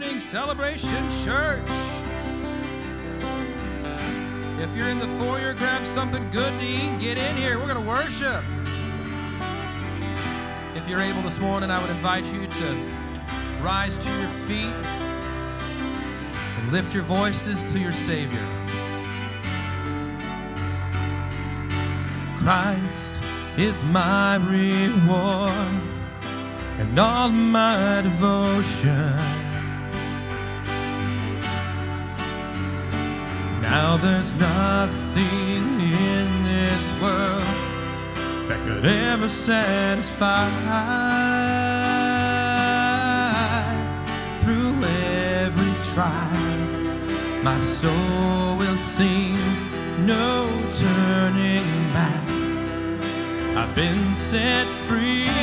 morning, Celebration Church. If you're in the foyer, grab something good to eat and get in here. We're going to worship. If you're able this morning, I would invite you to rise to your feet and lift your voices to your Savior. Christ is my reward and all my devotion. There's nothing in this world that could ever satisfy. Through every trial, my soul will sing, no turning back. I've been set free.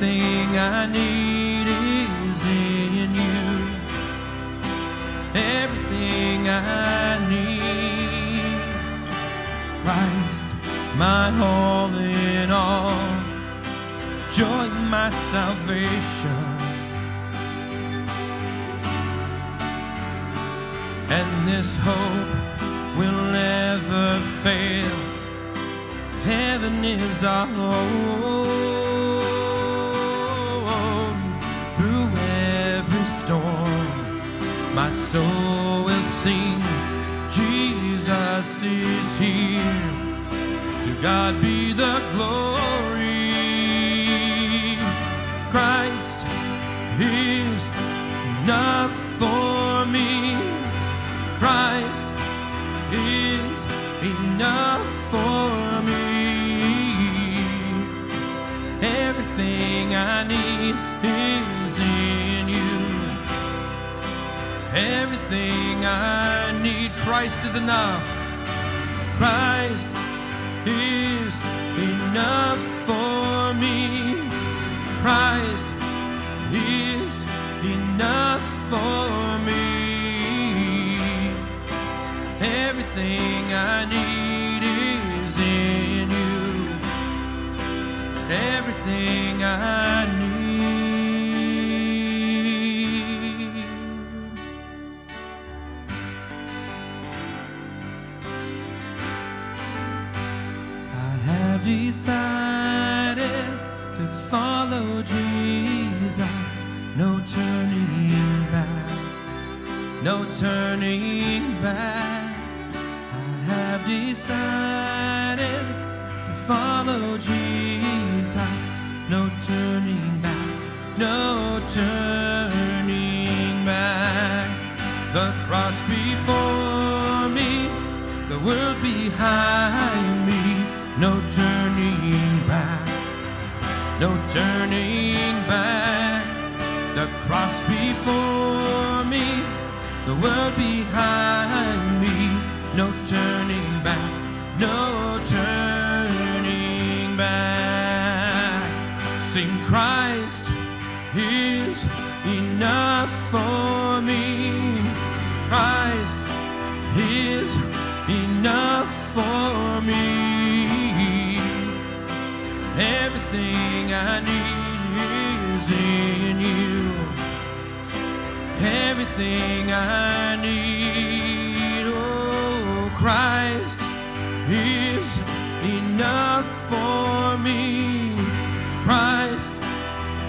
Everything I need is in you. Everything I need. Christ, my all in all joy, my salvation. And this hope will never fail. Heaven is our home. My soul will sing. Jesus is here. To God be the glory. Christ is enough for me. Christ is enough for me. Everything I need Everything I need, Christ is enough. Christ is enough for me. Christ is enough for me. Everything I need is in you. Everything I need. Turning back. I have decided to follow Jesus. No turning back, no turning back. The cross before me, the world behind me. No turning back, no turning back. World behind me. No turning back, no turning back. Sing Christ is enough for me. Christ is enough for me. Everything I need Everything I need, oh, Christ is enough for me. Christ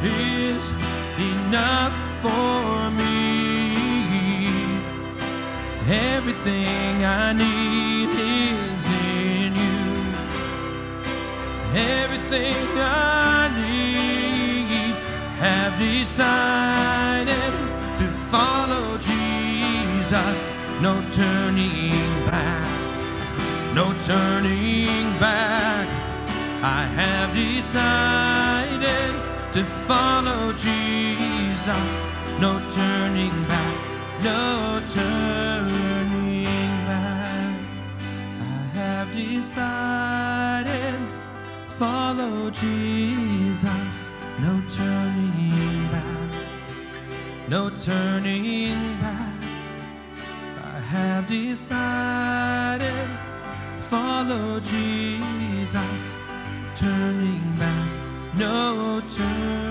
is enough for me. Everything I need is in you. Everything I need have decided to follow Jesus. No turning back, no turning back. I have decided to follow Jesus. No turning back, no turning back. I have decided to follow Jesus. No turning back. no turning have decided. Follow Jesus, turning back, no turning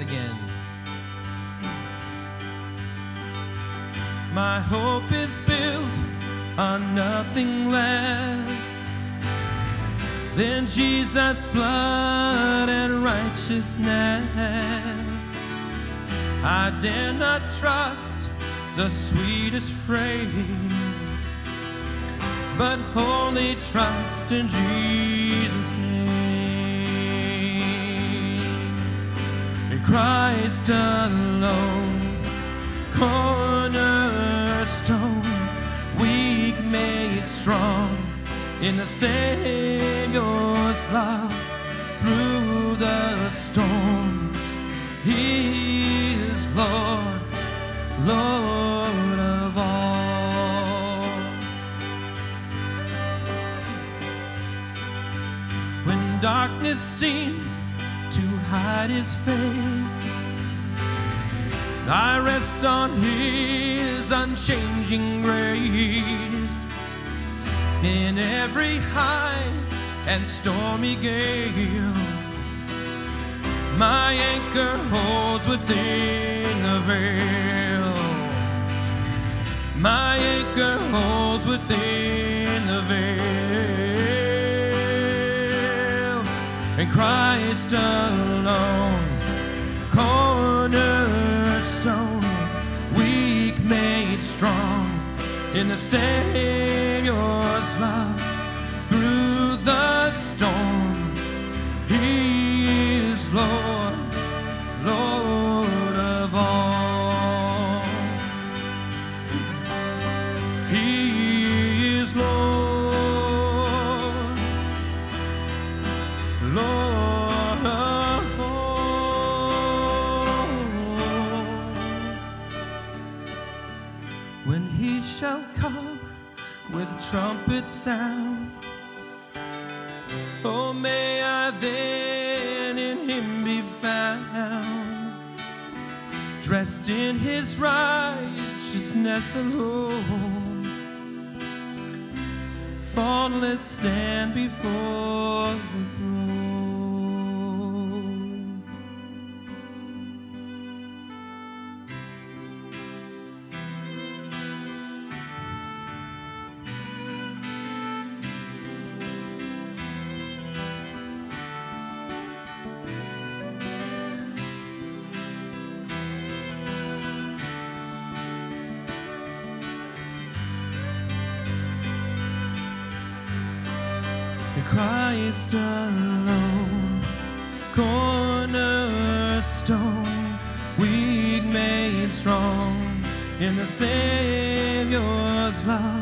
that again. My hope is built on nothing less than Jesus' blood and righteousness. I dare not trust the sweetest frame, but wholly trust in Jesus' name. Christ alone cornerstone, weak made strong in the Savior's love through the storm. He is Lord, Lord of all. When darkness seems to hide his face, I rest on His unchanging grace. In every high and stormy gale, my anchor holds within the veil. My anchor holds within the veil. And Christ alone, weak made strong in the Savior's love through the storm. He is Lord, Lord sound, oh, may I then in him be found, dressed in his righteousness alone, faultless stand before the throne. Christ alone, cornerstone, weak made strong in the Savior's love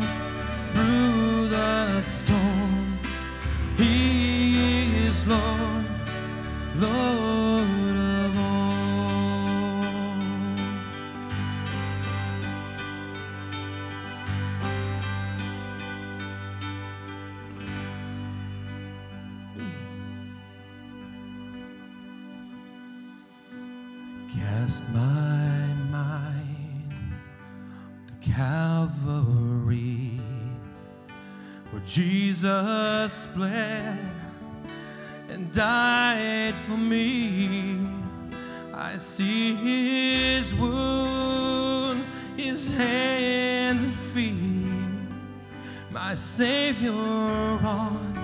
my Savior on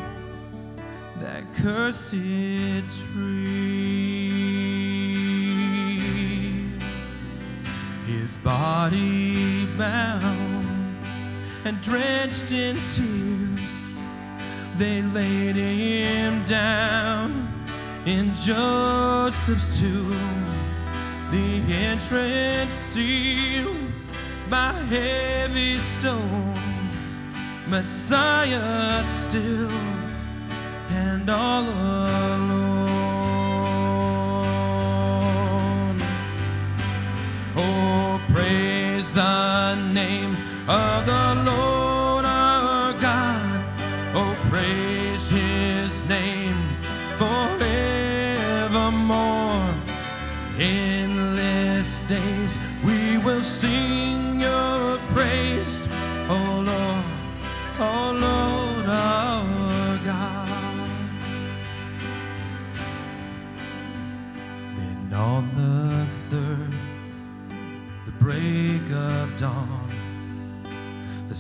that cursed tree. His body bound and drenched in tears, they laid him down in Joseph's tomb. The entrance sealed by heavy stone. Messiah still and all alone. Oh, praise the name of the Lord our God. Oh, praise his name forevermore. Endless days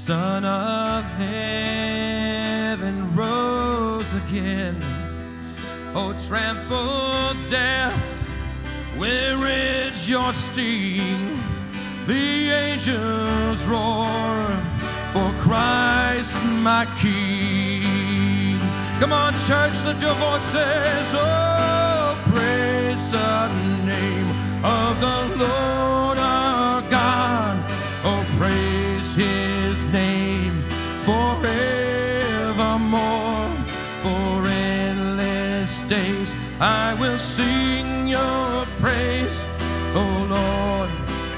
Son of Heaven rose again. Oh, trample death, where is your sting? The angels roar for Christ my King. Come on, church, lift your voices. Oh, praise the name of the Lord I will sing your praise. Oh, Lord,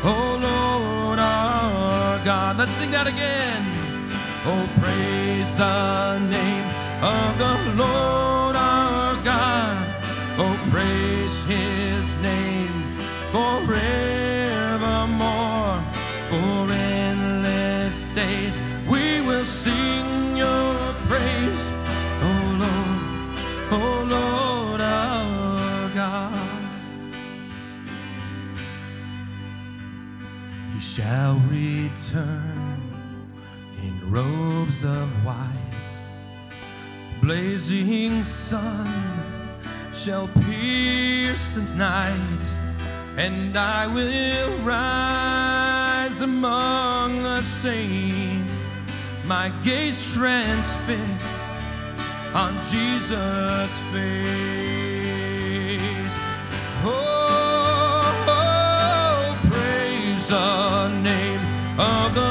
oh, Lord our God. Let's sing that again. Oh, praise the name of the Lord our God. Oh, praise his name forevermore. For endless days we will sing your praise. Oh, Lord, oh, Lord shall return in robes of white. The blazing sun shall pierce the night, and I will rise among the saints, my gaze transfixed on Jesus' face. The name of the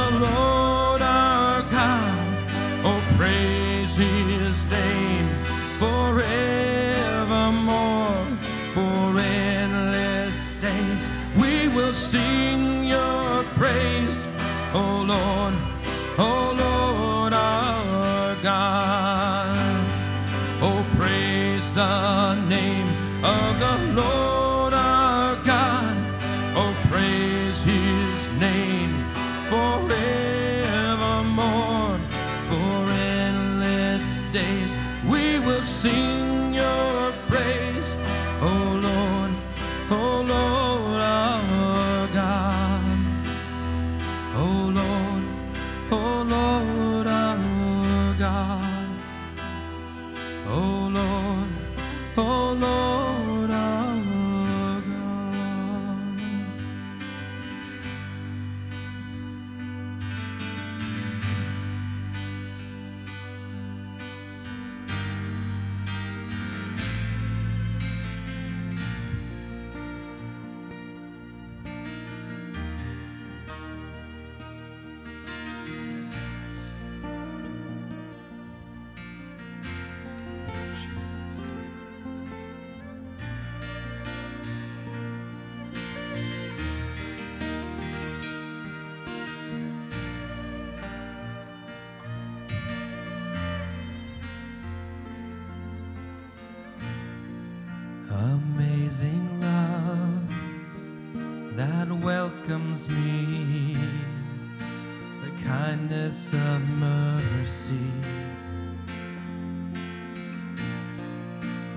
of mercy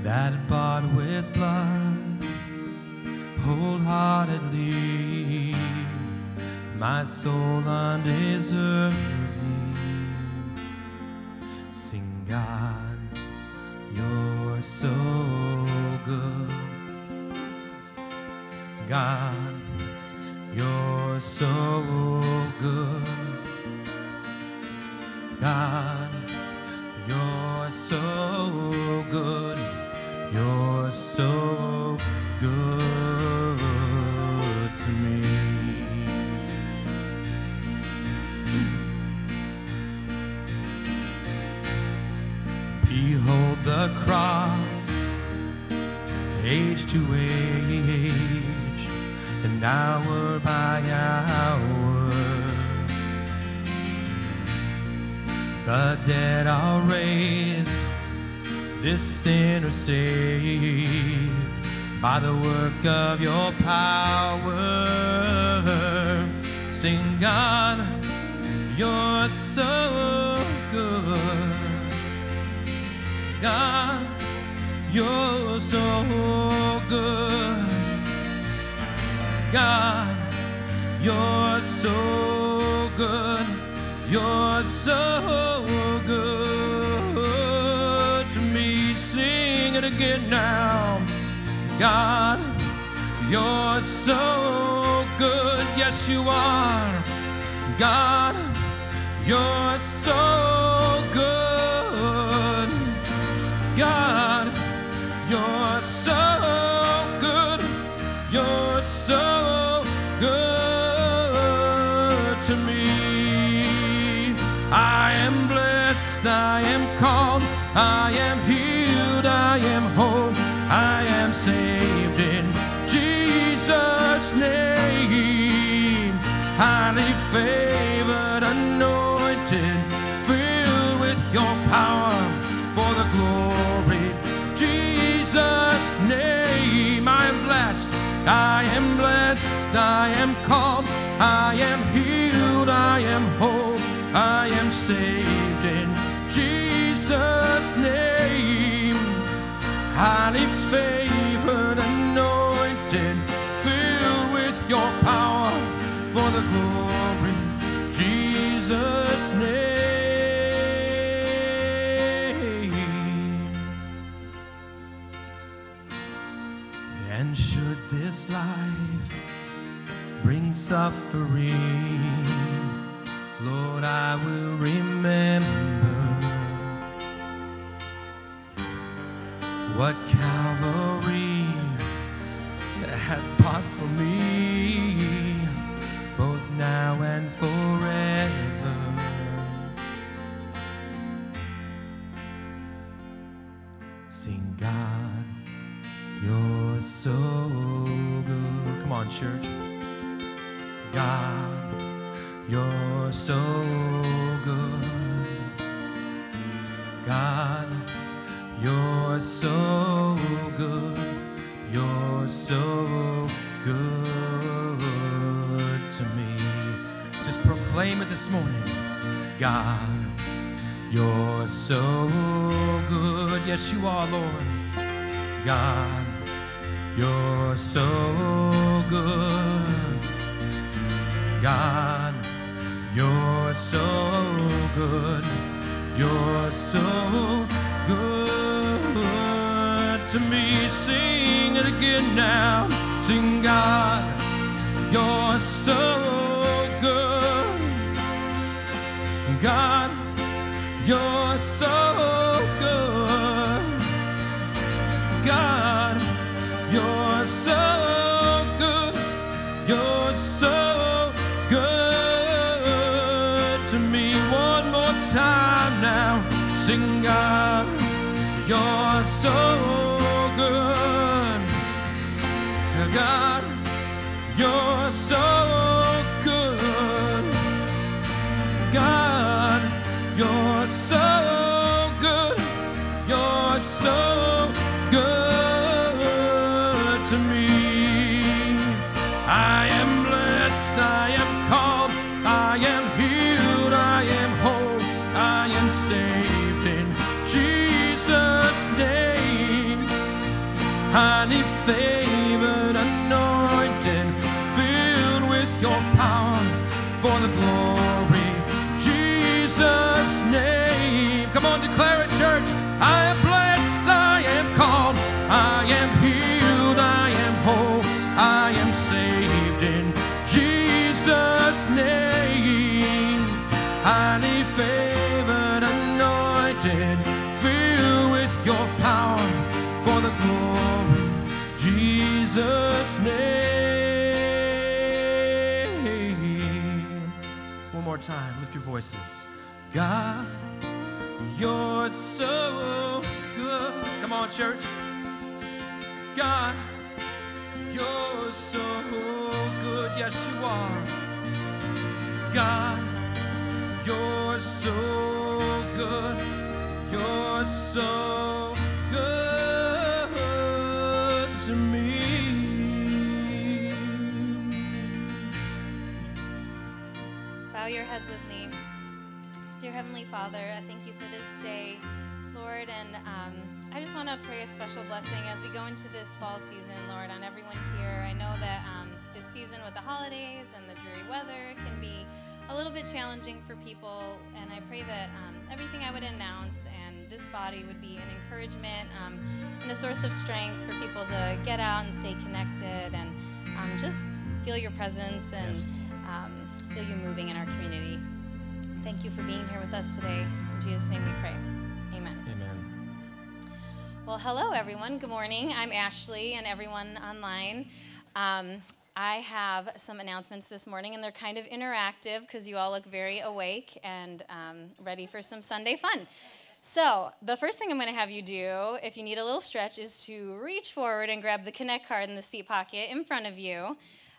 that bought with blood wholeheartedly my soul undeserved. good. You're so good to me. Sing it again now. God, you're so good. Yes, you are. God. am whole, I am saved in Jesus' name. Highly favored, anointed, filled with your power for the glory, Jesus' name. And should this life bring suffering? I will remember what Calvary has bought for me, both now and forever. Sing, God, you're so good. Come on, church. God. You're so good. God, you're so good. You're so good to me. Just proclaim it this morning. God, you're so good. Yes, you are, Lord. God, you're so church. God, you're so good. Yes, you are. God, you're so good. You're so good to me. Bow your heads with me. Dear Heavenly Father, I thank you for this day, Lord, and um, want to pray a special blessing as we go into this fall season, Lord, on everyone here. I know that um, this season with the holidays and the dreary weather can be a little bit challenging for people, and I pray that um, everything I would announce and this body would be an encouragement um, and a source of strength for people to get out and stay connected and um, just feel your presence and Yes. um, feel you moving in our community. Thank you for being here with us today. In Jesus' name we pray. Well, hello, everyone. Good morning. I'm Ashley and everyone online. Um, I have some announcements this morning, and they're kind of interactive because you all look very awake and um, ready for some Sunday fun. So, the first thing I'm going to have you do, if you need a little stretch, is to reach forward and grab the Connect card in the seat pocket in front of you.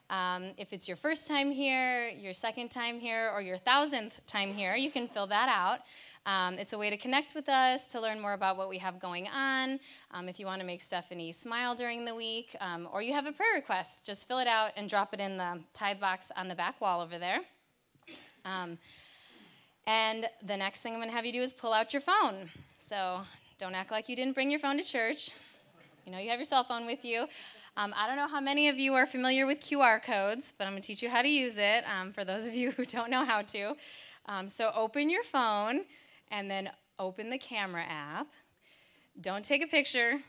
Um, if it's your first time here, your second time here, or your thousandth time here, you can fill that out. Um, it's a way to connect with us, to learn more about what we have going on. Um, if you want to make Stephanie smile during the week, um, or you have a prayer request, just fill it out and drop it in the tithe box on the back wall over there. Um, and the next thing I'm going to have you do is pull out your phone. So don't act like you didn't bring your phone to church. You know you have your cell phone with you. Um, I don't know how many of you are familiar with QR codes, but I'm going to teach you how to use it um, for those of you who don't know how to. Um, so open your phone and then open the camera app. Don't take a picture,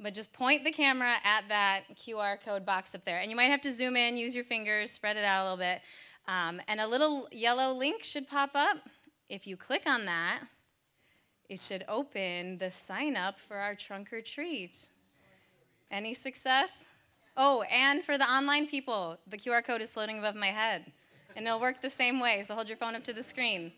but just point the camera at that QR code box up there. And you might have to zoom in, use your fingers, spread it out a little bit. Um, and a little yellow link should pop up. If you click on that, it should open the sign up for our trunk or treat. Any success? Oh, and for the online people, the QR code is floating above my head. And it'll work the same way, so hold your phone up to the screen.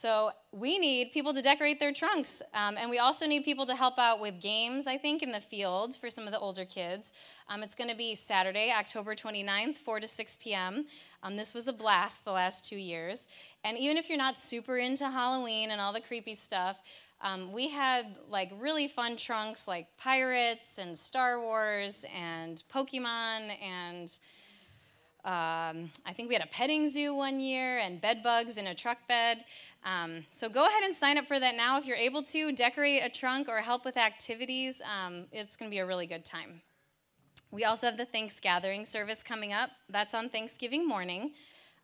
So we need people to decorate their trunks, um, and we also need people to help out with games. I think in the field for some of the older kids. Um, it's going to be Saturday, October 29th, 4 to 6 p.m. Um, this was a blast the last two years, and even if you're not super into Halloween and all the creepy stuff, um, we had like really fun trunks like pirates and Star Wars and Pokemon and um, I think we had a petting zoo one year and bed bugs in a truck bed. Um, so go ahead and sign up for that now if you're able to. Decorate a trunk or help with activities. Um, it's going to be a really good time. We also have the Thanksgathering service coming up. That's on Thanksgiving morning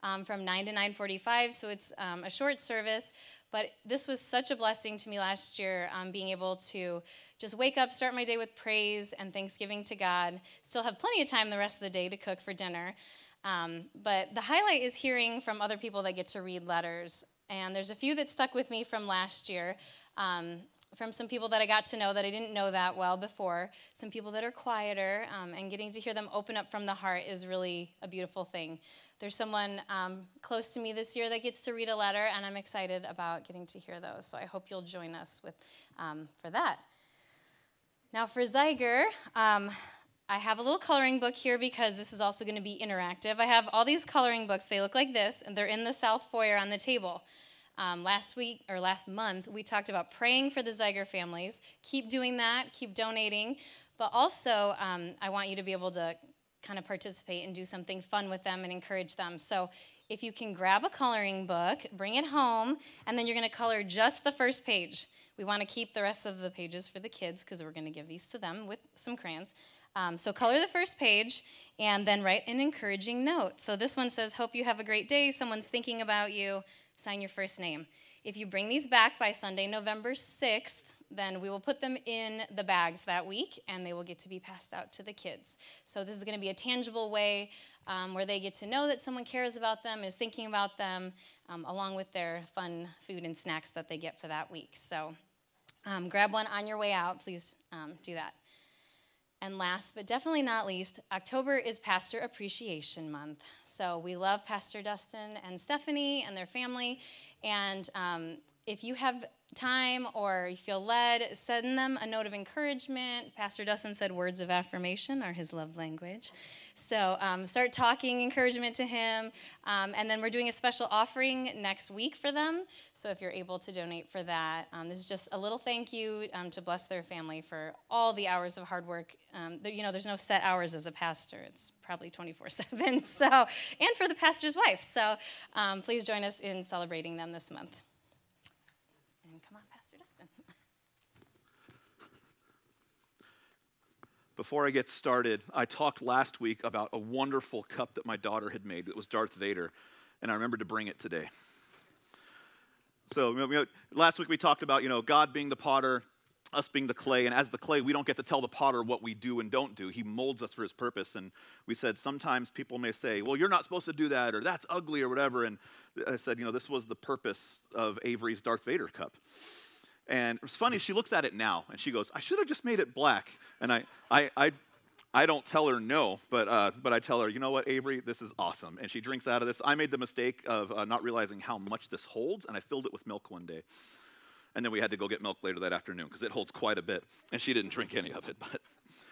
um, from 9 to 9:45. So it's um, a short service, but this was such a blessing to me last year, um, being able to just wake up, start my day with praise and thanksgiving to God. Still have plenty of time the rest of the day to cook for dinner. Um, but the highlight is hearing from other people that get to read letters. And there's a few that stuck with me from last year, um, from some people that I got to know that I didn't know that well before, some people that are quieter, um, and getting to hear them open up from the heart is really a beautiful thing. There's someone um, close to me this year that gets to read a letter, and I'm excited about getting to hear those. So I hope you'll join us with, um, for that. Now, for Zeiger, um, I have a little coloring book here because this is also going to be interactive. I have all these coloring books. They look like this, and they're in the south foyer on the table. Um, last week or last month, we talked about praying for the Zeiger families. Keep doing that, keep donating. But also, um, I want you to be able to kind of participate and do something fun with them and encourage them. So if you can grab a coloring book, bring it home, and then you're going to color just the first page. We want to keep the rest of the pages for the kids because we're going to give these to them with some crayons. Um, so color the first page and then write an encouraging note. So this one says, Hope you have a great day. Someone's thinking about you. Sign your first name. If you bring these back by Sunday, November 6th, then we will put them in the bags that week and they will get to be passed out to the kids. So this is going to be a tangible way um, where they get to know that someone cares about them, is thinking about them, um, along with their fun food and snacks that they get for that week. So um, grab one on your way out. Please um, do that. And last but definitely not least, October is Pastor Appreciation Month. So we love Pastor Dustin and Stephanie and their family. And um, if you have time or you feel led, send them a note of encouragement. Pastor Dustin said words of affirmation are his love language. So um, start talking encouragement to him. Um, and then we're doing a special offering next week for them. So if you're able to donate for that, um, this is just a little thank you um, to bless their family for all the hours of hard work. Um, you know, there's no set hours as a pastor, it's probably 24 7. So, and for the pastor's wife. So um, please join us in celebrating them this month. Before I get started, I talked last week about a wonderful cup that my daughter had made. It was Darth Vader, and I remembered to bring it today. So you know, last week we talked about you know God being the potter, us being the clay, and as the clay, we don't get to tell the potter what we do and don't do. He molds us for his purpose. And we said sometimes people may say, well, you're not supposed to do that, or that's ugly, or whatever. And I said, you know, this was the purpose of Avery's Darth Vader cup. And it's funny, she looks at it now and she goes, I should have just made it black. And I, I, I, I don't tell her no, but, uh, but I tell her, you know what, Avery, this is awesome. And she drinks out of this. I made the mistake of uh, not realizing how much this holds, and I filled it with milk one day. And then we had to go get milk later that afternoon because it holds quite a bit. And she didn't drink any of it. But,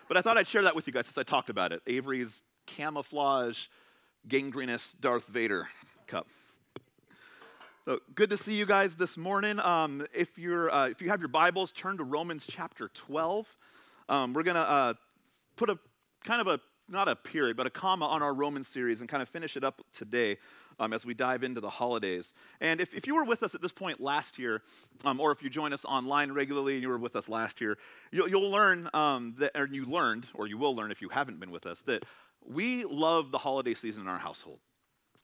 but I thought I'd share that with you guys since I talked about it. Avery's camouflage, gangrenous Darth Vader cup. So good to see you guys this morning. Um, if you're uh, if you have your Bibles, turn to Romans chapter 12. Um, we're gonna uh, put a kind of a not a period, but a comma on our Roman series and kind of finish it up today. Um, as we dive into the holidays. And if, if you were with us at this point last year, um, or if you join us online regularly and you were with us last year, you'll, you'll learn um, that, or you learned, or you will learn if you haven't been with us, that we love the holiday season in our household.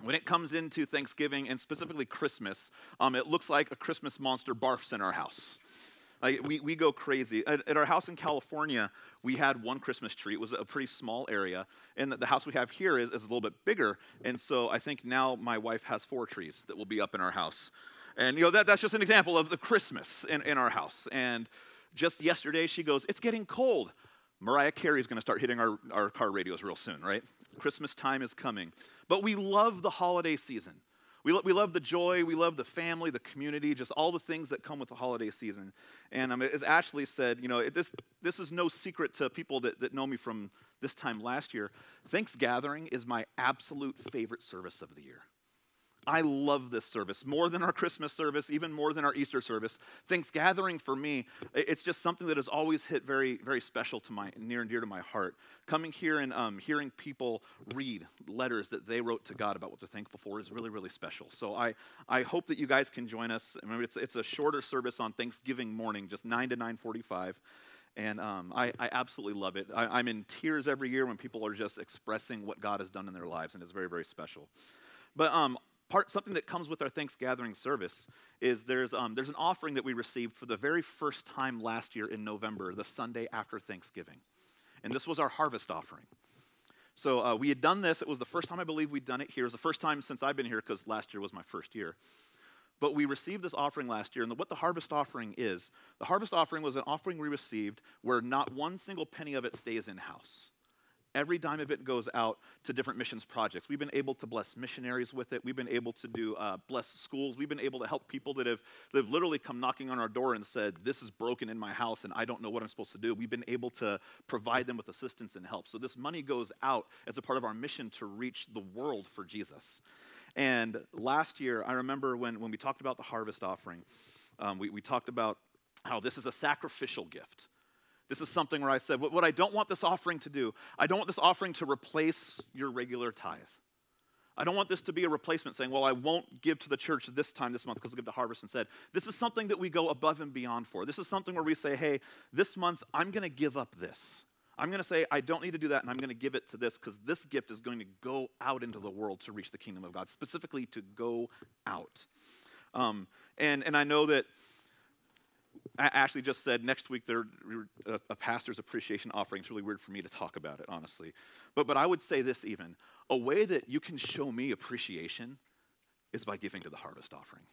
When it comes into Thanksgiving and specifically Christmas, um, it looks like a Christmas monster barfs in our house. Like, we, we go crazy. At, at, our house in California, we had one Christmas tree. It was a pretty small area. And the, the house we have here is, is, a little bit bigger. And so I think now my wife has four trees that will be up in our house. And, you know, that, that's just an example of the Christmas in, in our house. And just yesterday, she goes, It's getting cold. Mariah Carey is going to start hitting our, our car radios real soon, right? Christmas time is coming. But we love the holiday season. We, lo- we love the joy, we love the family, the community, just all the things that come with the holiday season. And um, as Ashley said, you know, it, this, this is no secret to people that, that know me from this time last year. Thanksgiving is my absolute favorite service of the year. I love this service more than our Christmas service, even more than our Easter service. Thanksgiving for me, it's just something that has always hit very, very special to my near and dear to my heart. Coming here and um, hearing people read letters that they wrote to God about what they're thankful for is really, really special. So I, I hope that you guys can join us. Remember, it's, it's a shorter service on Thanksgiving morning, just 9 to 9:45 and um, I, I, absolutely love it. I, am in tears every year when people are just expressing what God has done in their lives, and it's very, very special. But um, part something that comes with our Thanksgiving service is there's um, there's an offering that we received for the very first time last year in November, the Sunday after Thanksgiving, and this was our harvest offering. So uh, we had done this. It was the first time I believe we'd done it here. It was the first time since I've been here because last year was my first year. But we received this offering last year, and what the harvest offering is, the harvest offering was an offering we received where not one single penny of it stays in house. Every dime of it goes out to different missions projects. We've been able to bless missionaries with it. We've been able to do uh, bless schools. We've been able to help people that have, that have literally come knocking on our door and said, This is broken in my house and I don't know what I'm supposed to do. We've been able to provide them with assistance and help. So this money goes out as a part of our mission to reach the world for Jesus. And last year, I remember when, when we talked about the harvest offering, um, we, we talked about how this is a sacrificial gift. This is something where I said, what, what I don't want this offering to do, I don't want this offering to replace your regular tithe. I don't want this to be a replacement saying, well, I won't give to the church this time this month because I give to Harvest instead. This is something that we go above and beyond for. This is something where we say, hey, this month I'm going to give up this. I'm going to say, I don't need to do that, and I'm going to give it to this because this gift is going to go out into the world to reach the kingdom of God, specifically to go out. Um, and, and I know that Ashley just said next week there a, a pastor's appreciation offering. It's really weird for me to talk about it, honestly. But, but I would say this even a way that you can show me appreciation is by giving to the harvest offering.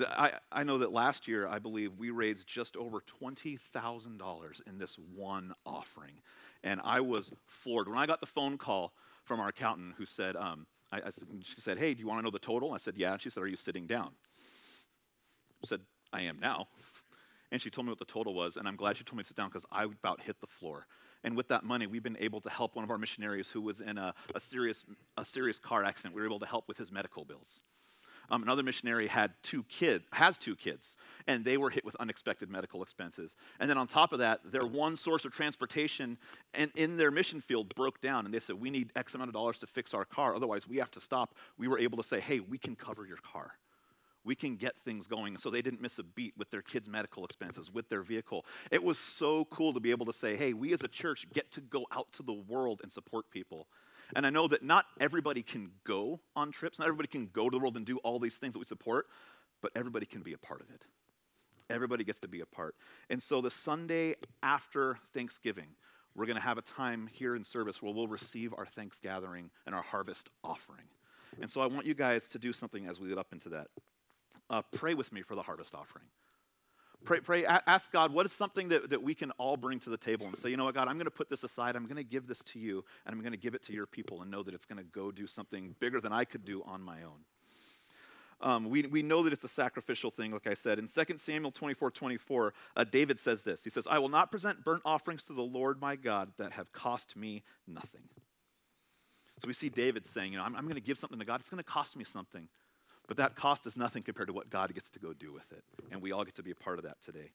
I, I know that last year, I believe we raised just over $20,000 in this one offering. And I was floored. When I got the phone call from our accountant who said, um, I, I, she said, Hey, do you want to know the total? I said, Yeah. And she said, Are you sitting down? I said, I am now. And she told me what the total was, and I'm glad she told me to sit down because I about hit the floor. And with that money, we've been able to help one of our missionaries who was in a, a serious, a serious car accident. We were able to help with his medical bills. Um, another missionary had two kids, has two kids, and they were hit with unexpected medical expenses. And then on top of that, their one source of transportation and in their mission field broke down, and they said, "We need X amount of dollars to fix our car, otherwise we have to stop." We were able to say, "Hey, we can cover your car." We can get things going. So they didn't miss a beat with their kids' medical expenses, with their vehicle. It was so cool to be able to say, hey, we as a church get to go out to the world and support people. And I know that not everybody can go on trips, not everybody can go to the world and do all these things that we support, but everybody can be a part of it. Everybody gets to be a part. And so the Sunday after Thanksgiving, we're going to have a time here in service where we'll receive our Thanksgiving and our harvest offering. And so I want you guys to do something as we get up into that. Uh, pray with me for the harvest offering. Pray, pray, ask God, what is something that, that we can all bring to the table and say, you know what, God, I'm going to put this aside. I'm going to give this to you, and I'm going to give it to your people and know that it's going to go do something bigger than I could do on my own. Um, we, we know that it's a sacrificial thing, like I said. In 2 Samuel 24 24, uh, David says this He says, I will not present burnt offerings to the Lord my God that have cost me nothing. So we see David saying, you know, I'm, I'm going to give something to God. It's going to cost me something. But that cost is nothing compared to what God gets to go do with it. And we all get to be a part of that today.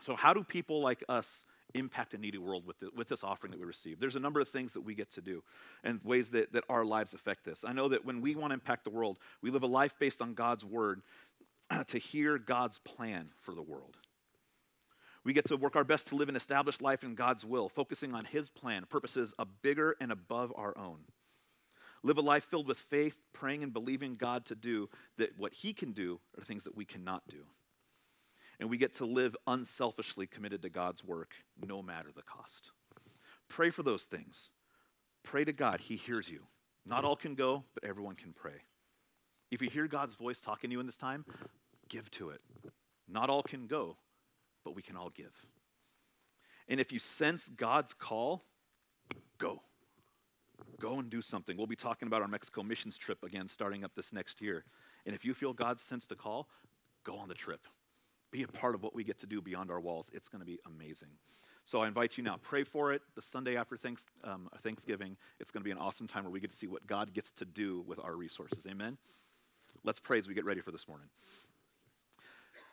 So, how do people like us impact a needy world with, the, with this offering that we receive? There's a number of things that we get to do and ways that, that our lives affect this. I know that when we want to impact the world, we live a life based on God's word to hear God's plan for the world. We get to work our best to live an established life in God's will, focusing on His plan, purposes a bigger and above our own. Live a life filled with faith, praying and believing God to do that what He can do are things that we cannot do. And we get to live unselfishly committed to God's work, no matter the cost. Pray for those things. Pray to God, He hears you. Not all can go, but everyone can pray. If you hear God's voice talking to you in this time, give to it. Not all can go, but we can all give. And if you sense God's call, go. Go and do something. We'll be talking about our Mexico missions trip again starting up this next year. And if you feel God's sense to call, go on the trip. Be a part of what we get to do beyond our walls. It's going to be amazing. So I invite you now, pray for it. The Sunday after thanks, um, Thanksgiving, it's going to be an awesome time where we get to see what God gets to do with our resources. Amen? Let's pray as we get ready for this morning.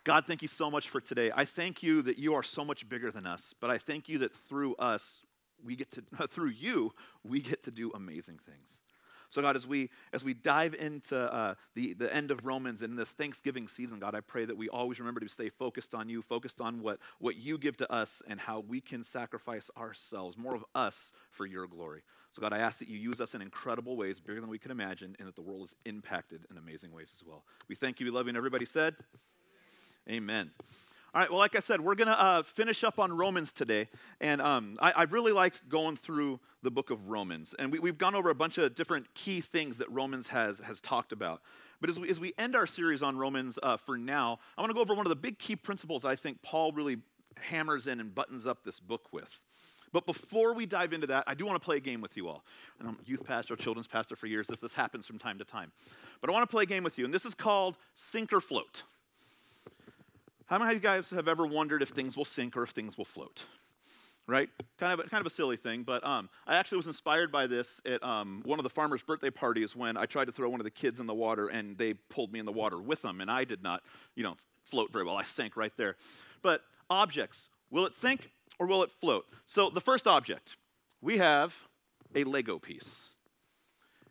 God, thank you so much for today. I thank you that you are so much bigger than us, but I thank you that through us, we get to, through you, we get to do amazing things. So, God, as we as we dive into uh, the, the end of Romans and this Thanksgiving season, God, I pray that we always remember to stay focused on you, focused on what, what you give to us and how we can sacrifice ourselves, more of us for your glory. So, God, I ask that you use us in incredible ways, bigger than we can imagine, and that the world is impacted in amazing ways as well. We thank you, we love you, and everybody said, Amen. All right, well, like I said, we're going to uh, finish up on Romans today. And um, I, I, really like going through the book of Romans. And we, have gone over a bunch of different key things that Romans has, has talked about. But as we, as we end our series on Romans uh, for now, I want to go over one of the big key principles I think Paul really hammers in and buttons up this book with. But before we dive into that, I do want to play a game with you all. And I'm a youth pastor, children's pastor for years. This, this happens from time to time. But I want to play a game with you. And this is called Sink or Float. How many of you guys have ever wondered if things will sink or if things will float? Right? Kind of, a, kind of a silly thing, but um, I actually was inspired by this at um, one of the farmers' birthday parties when I tried to throw one of the kids in the water and they pulled me in the water with them, and I did not, you know, float very well. I sank right there. But objects, will it sink or will it float? So the first object, we have a Lego piece.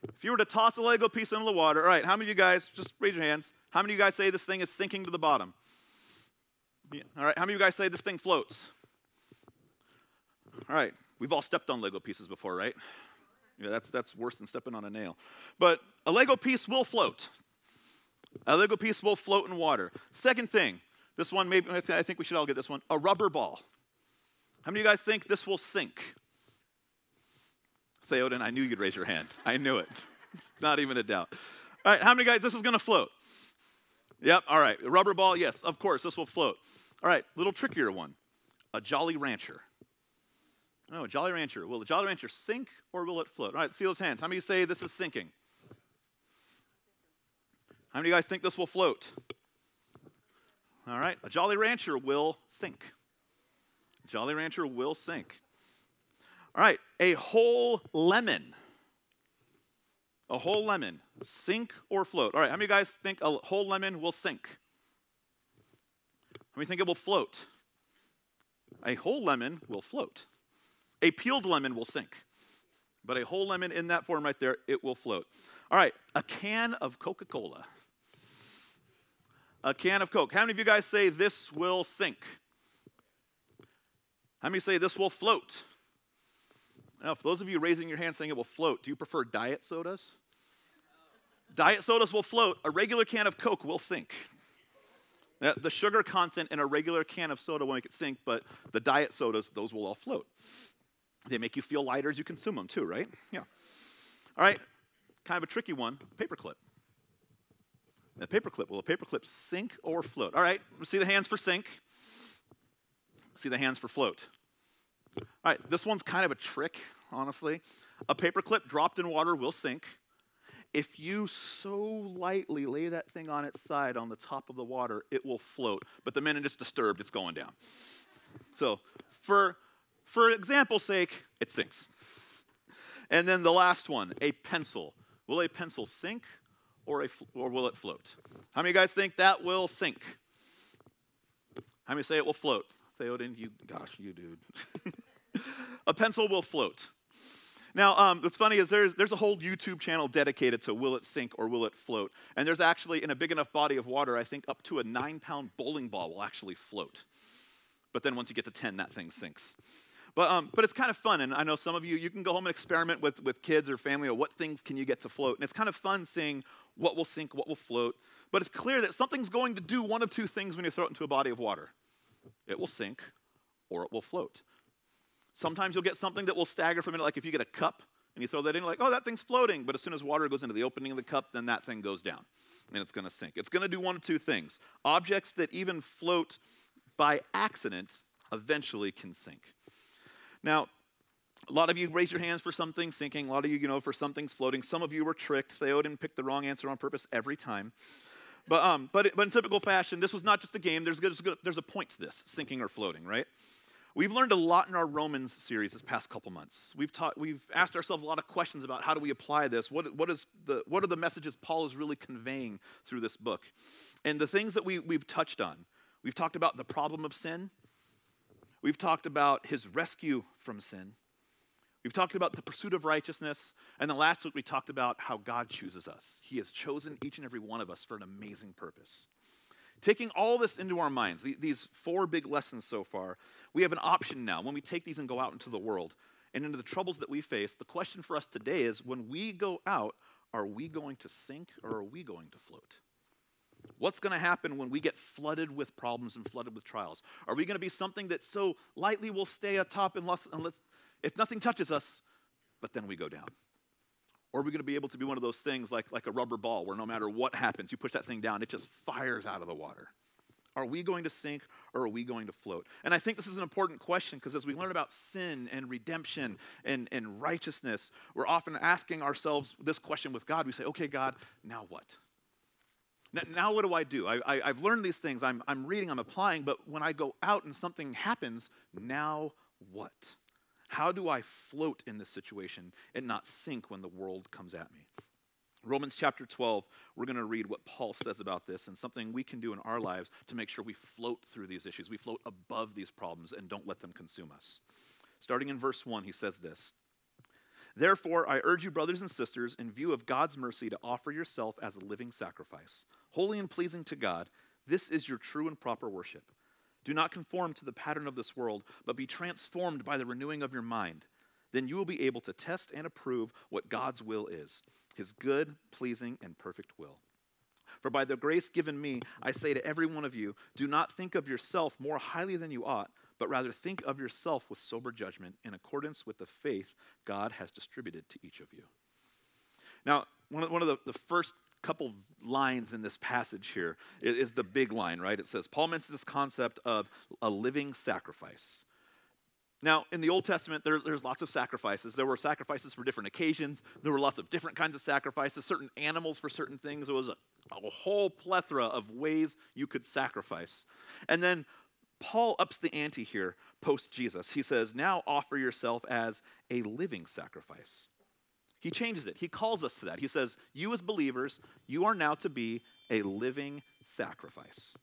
If you were to toss a Lego piece into the water, all right, how many of you guys, just raise your hands, how many of you guys say this thing is sinking to the bottom? Yeah. All right, how many of you guys say this thing floats? All right, we've all stepped on Lego pieces before, right? Yeah, that's, that's worse than stepping on a nail. But a Lego piece will float. A Lego piece will float in water. Second thing, this one, maybe I think we should all get this one a rubber ball. How many of you guys think this will sink? Say, Odin, I knew you'd raise your hand. I knew it. Not even a doubt. All right, how many guys, this is gonna float? Yep, all right. Rubber ball, yes, of course, this will float. All right, little trickier one a Jolly Rancher. Oh, a Jolly Rancher. Will the Jolly Rancher sink or will it float? All right, see those hands. How many say this is sinking? How many of you guys think this will float? All right, a Jolly Rancher will sink. Jolly Rancher will sink. All right, a whole lemon. A whole lemon, sink or float? All right, how many of you guys think a whole lemon will sink? How many think it will float? A whole lemon will float. A peeled lemon will sink. But a whole lemon in that form right there, it will float. All right, a can of Coca Cola. A can of Coke. How many of you guys say this will sink? How many say this will float? Now, for those of you raising your hand saying it will float, do you prefer diet sodas? Diet sodas will float. A regular can of Coke will sink. The sugar content in a regular can of soda will make it sink, but the diet sodas, those will all float. They make you feel lighter as you consume them, too, right? Yeah. All right, kind of a tricky one paperclip. A paperclip. Will a paperclip sink or float? All right, see the hands for sink. See the hands for float. All right, this one's kind of a trick, honestly. A paperclip dropped in water will sink. If you so lightly lay that thing on its side on the top of the water, it will float. But the minute it's disturbed, it's going down. So, for, for example's sake, it sinks. And then the last one, a pencil. Will a pencil sink or, a, or will it float? How many guys think that will sink? How many say it will float? Theoden, you, gosh, you dude. a pencil will float. Now, um, what's funny is there's, there's a whole YouTube channel dedicated to will it sink or will it float. And there's actually, in a big enough body of water, I think up to a nine pound bowling ball will actually float. But then once you get to 10, that thing sinks. But, um, but it's kind of fun, and I know some of you, you can go home and experiment with, with kids or family or what things can you get to float. And it's kind of fun seeing what will sink, what will float. But it's clear that something's going to do one of two things when you throw it into a body of water it will sink or it will float. Sometimes you'll get something that will stagger from it, like if you get a cup and you throw that in, like, oh, that thing's floating. But as soon as water goes into the opening of the cup, then that thing goes down and it's going to sink. It's going to do one of two things. Objects that even float by accident eventually can sink. Now, a lot of you raise your hands for something sinking. A lot of you, you know, for something's floating. Some of you were tricked. Theoden picked the wrong answer on purpose every time. But, um, but, but in typical fashion, this was not just a game. There's, there's, there's a point to this, sinking or floating, right? We've learned a lot in our Romans series this past couple months. We've, taught, we've asked ourselves a lot of questions about how do we apply this? What, what, is the, what are the messages Paul is really conveying through this book? And the things that we, we've touched on, we've talked about the problem of sin. We've talked about his rescue from sin. We've talked about the pursuit of righteousness. And then last week we talked about how God chooses us. He has chosen each and every one of us for an amazing purpose. Taking all this into our minds, these four big lessons so far, we have an option now when we take these and go out into the world and into the troubles that we face. The question for us today is when we go out, are we going to sink or are we going to float? What's going to happen when we get flooded with problems and flooded with trials? Are we going to be something that so lightly will stay atop unless, unless if nothing touches us, but then we go down? Or are we going to be able to be one of those things like, like a rubber ball where no matter what happens, you push that thing down, it just fires out of the water? Are we going to sink or are we going to float? And I think this is an important question because as we learn about sin and redemption and, and righteousness, we're often asking ourselves this question with God. We say, okay, God, now what? Now, now what do I do? I, I've learned these things, I'm, I'm reading, I'm applying, but when I go out and something happens, now what? How do I float in this situation and not sink when the world comes at me? Romans chapter 12, we're going to read what Paul says about this and something we can do in our lives to make sure we float through these issues. We float above these problems and don't let them consume us. Starting in verse 1, he says this Therefore, I urge you, brothers and sisters, in view of God's mercy, to offer yourself as a living sacrifice, holy and pleasing to God. This is your true and proper worship. Do not conform to the pattern of this world, but be transformed by the renewing of your mind. Then you will be able to test and approve what God's will is, his good, pleasing, and perfect will. For by the grace given me, I say to every one of you, do not think of yourself more highly than you ought, but rather think of yourself with sober judgment in accordance with the faith God has distributed to each of you. Now, one of, one of the, the first couple lines in this passage here is, is the big line, right? It says, Paul mentions this concept of a living sacrifice. Now, in the Old Testament, there, there's lots of sacrifices. There were sacrifices for different occasions. There were lots of different kinds of sacrifices, certain animals for certain things. There was a, a whole plethora of ways you could sacrifice. And then Paul ups the ante here post Jesus. He says, Now offer yourself as a living sacrifice. He changes it. He calls us to that. He says, You as believers, you are now to be a living sacrifice.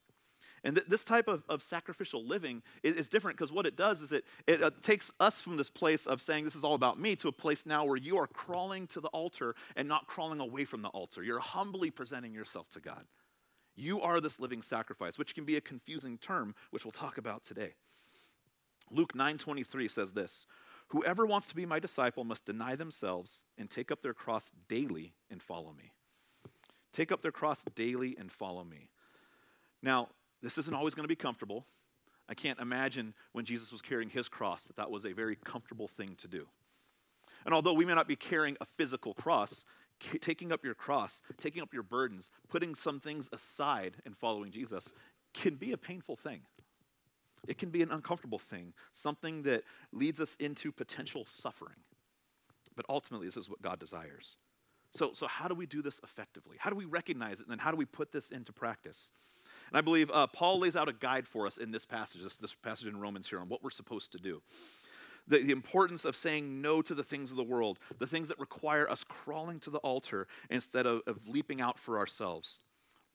And th- this type of, of sacrificial living is, is different because what it does is it, it uh, takes us from this place of saying this is all about me to a place now where you are crawling to the altar and not crawling away from the altar. You're humbly presenting yourself to God. You are this living sacrifice, which can be a confusing term, which we'll talk about today. Luke 9:23 says this, Whoever wants to be my disciple must deny themselves and take up their cross daily and follow me. Take up their cross daily and follow me. Now, this isn't always going to be comfortable. I can't imagine when Jesus was carrying his cross that that was a very comfortable thing to do. And although we may not be carrying a physical cross, taking up your cross, taking up your burdens, putting some things aside and following Jesus can be a painful thing. It can be an uncomfortable thing, something that leads us into potential suffering. But ultimately, this is what God desires. So, so how do we do this effectively? How do we recognize it? And then how do we put this into practice? And I believe uh, Paul lays out a guide for us in this passage, this, this passage in Romans here, on what we're supposed to do. The, the, importance of saying no to the things of the world, the things that require us crawling to the altar instead of, of leaping out for ourselves,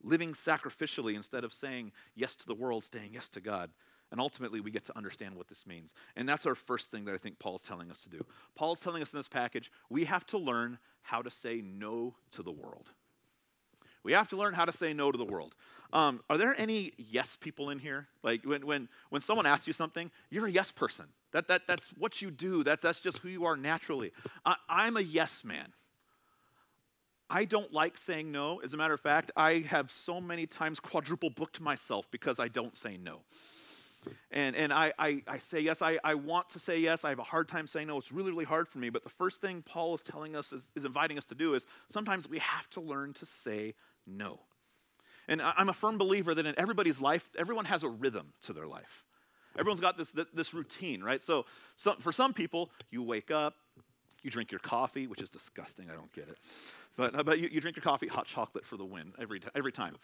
living sacrificially instead of saying yes to the world, saying yes to God. And ultimately, we get to understand what this means. And that's our first thing that I think Paul's telling us to do. Paul's telling us in this package we have to learn how to say no to the world. We have to learn how to say no to the world. Um, are there any yes people in here? Like when, when, when someone asks you something, you're a yes person. That, that, that's what you do, that, that's just who you are naturally. I, I'm a yes man. I don't like saying no. As a matter of fact, I have so many times quadruple booked myself because I don't say no. And, and I, I, I say yes, I, I want to say yes. I have a hard time saying no. It's really, really hard for me. But the first thing Paul is telling us, is, is inviting us to do, is sometimes we have to learn to say no. And I'm a firm believer that in everybody's life, everyone has a rhythm to their life. Everyone's got this, this routine, right? So, so for some people, you wake up, you drink your coffee, which is disgusting. I don't get it. But, but you, you drink your coffee, hot chocolate for the win every, every time.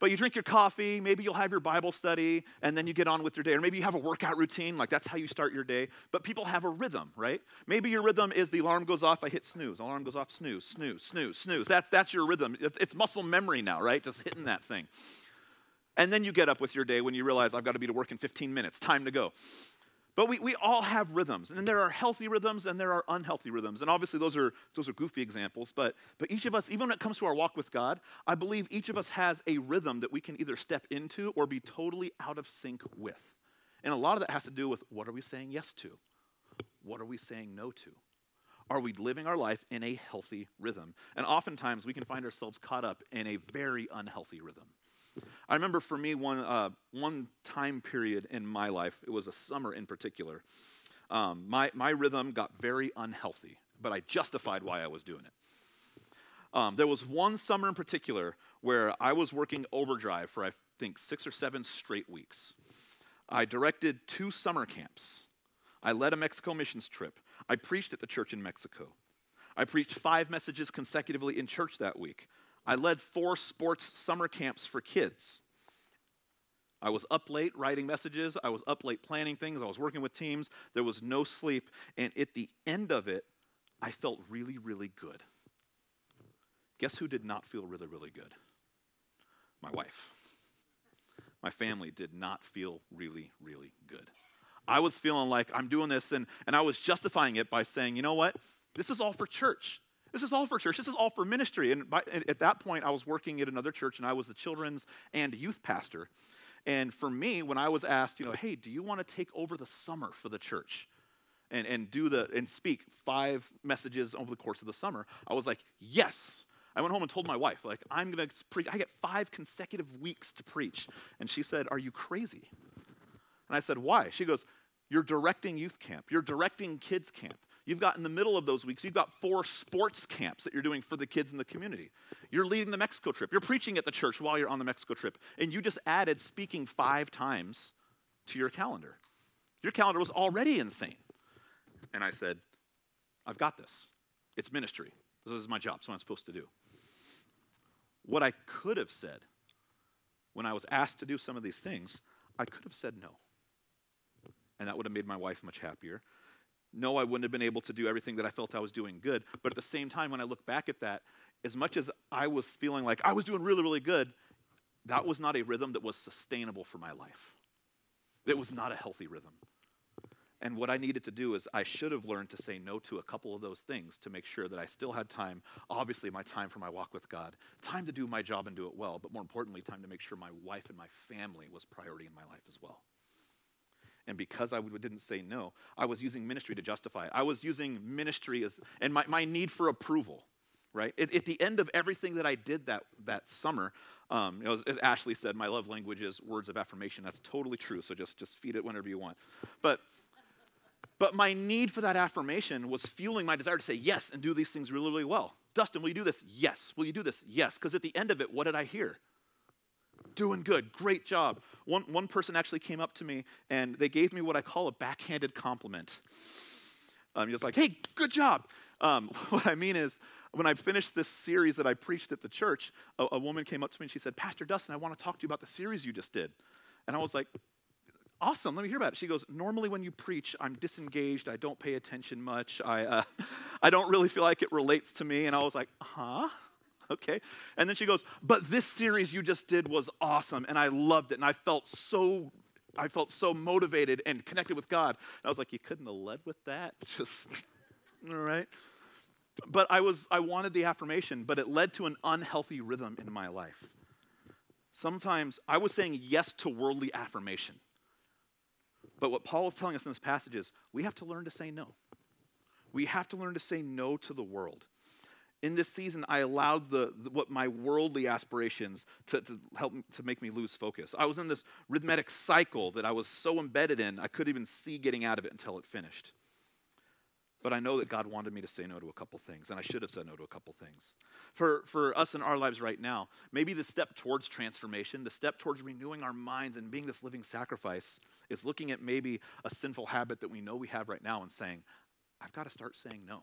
But you drink your coffee, maybe you'll have your Bible study, and then you get on with your day. Or maybe you have a workout routine, like that's how you start your day. But people have a rhythm, right? Maybe your rhythm is the alarm goes off, I hit snooze. Alarm goes off, snooze, snooze, snooze, snooze. That's, that's your rhythm. It's muscle memory now, right? Just hitting that thing. And then you get up with your day when you realize I've got to be to work in 15 minutes, time to go. But we, we all have rhythms, and there are healthy rhythms and there are unhealthy rhythms. And obviously, those are, those are goofy examples, but, but each of us, even when it comes to our walk with God, I believe each of us has a rhythm that we can either step into or be totally out of sync with. And a lot of that has to do with what are we saying yes to? What are we saying no to? Are we living our life in a healthy rhythm? And oftentimes, we can find ourselves caught up in a very unhealthy rhythm. I remember for me one, uh, one time period in my life, it was a summer in particular. Um, my, my rhythm got very unhealthy, but I justified why I was doing it. Um, there was one summer in particular where I was working overdrive for, I think, six or seven straight weeks. I directed two summer camps. I led a Mexico missions trip. I preached at the church in Mexico. I preached five messages consecutively in church that week. I led four sports summer camps for kids. I was up late writing messages. I was up late planning things. I was working with teams. There was no sleep. And at the end of it, I felt really, really good. Guess who did not feel really, really good? My wife. My family did not feel really, really good. I was feeling like I'm doing this, and, and I was justifying it by saying, you know what? This is all for church. This is all for church. This is all for ministry. And by, at that point, I was working at another church, and I was the children's and youth pastor. And for me, when I was asked, you know, hey, do you want to take over the summer for the church? And, and do the and speak five messages over the course of the summer, I was like, yes. I went home and told my wife, like, I'm gonna preach. I get five consecutive weeks to preach. And she said, Are you crazy? And I said, Why? She goes, You're directing youth camp, you're directing kids camp. You've got in the middle of those weeks, you've got four sports camps that you're doing for the kids in the community. You're leading the Mexico trip. You're preaching at the church while you're on the Mexico trip. And you just added speaking five times to your calendar. Your calendar was already insane. And I said, I've got this. It's ministry. This is my job. It's what I'm supposed to do. What I could have said when I was asked to do some of these things, I could have said no. And that would have made my wife much happier. No, I wouldn't have been able to do everything that I felt I was doing good. But at the same time, when I look back at that, as much as I was feeling like I was doing really, really good, that was not a rhythm that was sustainable for my life. It was not a healthy rhythm. And what I needed to do is I should have learned to say no to a couple of those things to make sure that I still had time, obviously, my time for my walk with God, time to do my job and do it well, but more importantly, time to make sure my wife and my family was priority in my life as well. And because I didn't say no, I was using ministry to justify it. I was using ministry as, and my, my need for approval, right? At, at the end of everything that I did that, that summer, um, you know, as, as Ashley said, my love language is words of affirmation. That's totally true. So just, just feed it whenever you want. But, but my need for that affirmation was fueling my desire to say yes and do these things really, really well. Dustin, will you do this? Yes. Will you do this? Yes. Because at the end of it, what did I hear? Doing good, great job. One, one person actually came up to me and they gave me what I call a backhanded compliment. Um, he was like, hey, good job. Um, what I mean is, when I finished this series that I preached at the church, a, a woman came up to me and she said, Pastor Dustin, I want to talk to you about the series you just did. And I was like, awesome let me hear about it she goes normally when you preach i'm disengaged i don't pay attention much i, uh, I don't really feel like it relates to me and i was like huh okay? And then she goes, But this series you just did was awesome, and I loved it, and I felt so. I felt so motivated and connected with God. And I was like, you couldn't have led with that? Just, all right. But I was, I wanted the affirmation, but it led to an unhealthy rhythm in my life. Sometimes I was saying yes to worldly affirmation. But what Paul is telling us in this passage is we have to learn to say no. We have to learn to say no to the world in this season, I allowed the, the, what my worldly aspirations to, to help to make me lose focus. I was in this rhythmic cycle that I was so embedded in, I couldn't even see getting out of it until it finished. But I know that God wanted me to say no to a couple things, and I should have said no to a couple things. For, for us in our lives right now, maybe the step towards transformation, the step towards renewing our minds and being this living sacrifice, is looking at maybe a sinful habit that we know we have right now and saying, I've got to start saying no.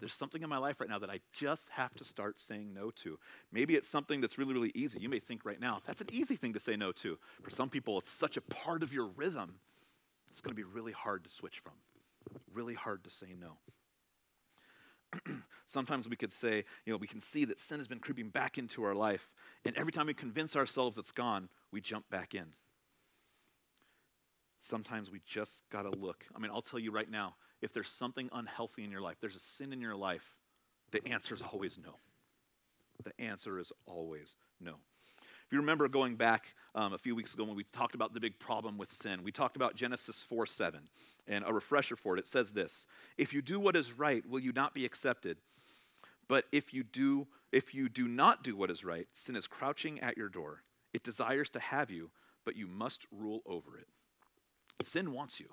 There's something in my life right now that I just have to start saying no to. Maybe it's something that's really, really easy. You may think right now, that's an easy thing to say no to. For some people, it's such a part of your rhythm, it's going to be really hard to switch from, really hard to say no. Sometimes we could say, you know, we can see that sin has been creeping back into our life, and every time we convince ourselves it's gone, we jump back in. Sometimes we just got to look. I mean, I'll tell you right now, if there's something unhealthy in your life, there's a sin in your life, the answer is always no. The answer is always no. If you remember going back um, a few weeks ago when we talked about the big problem with sin, we talked about Genesis 4 7. And a refresher for it, it says this If you do what is right, will you not be accepted? But if you do, if you do not do what is right, sin is crouching at your door. It desires to have you, but you must rule over it. Sin wants you.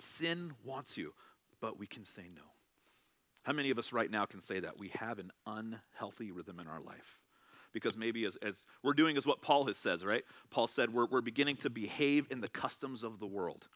Sin wants you, but we can say no. How many of us right now can say that? We have an unhealthy rhythm in our life. Because maybe as, as we're doing is what Paul has says, right? Paul said we're, we're beginning to behave in the customs of the world.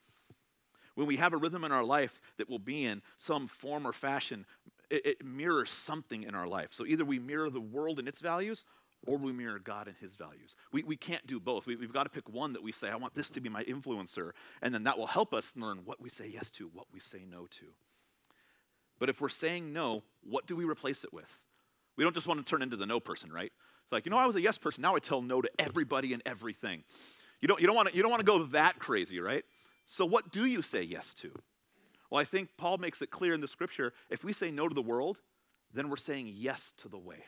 When we have a rhythm in our life that will be in some form or fashion, it, it mirrors something in our life. So either we mirror the world and its values, or we mirror God and his values. We, we can't do both. We, have got to pick one that we say, I want this to be my influencer, and then that will help us learn what we say yes to, what we say no to. But if we're saying no, what do we replace it with? We don't just want to turn into the no person, right? It's like, you know, I was a yes person, now I tell no to everybody and everything. You don't, you don't, want, to, you don't want to go that crazy, right? So, what do you say yes to? Well, I think Paul makes it clear in the scripture if we say no to the world, then we're saying yes to the way.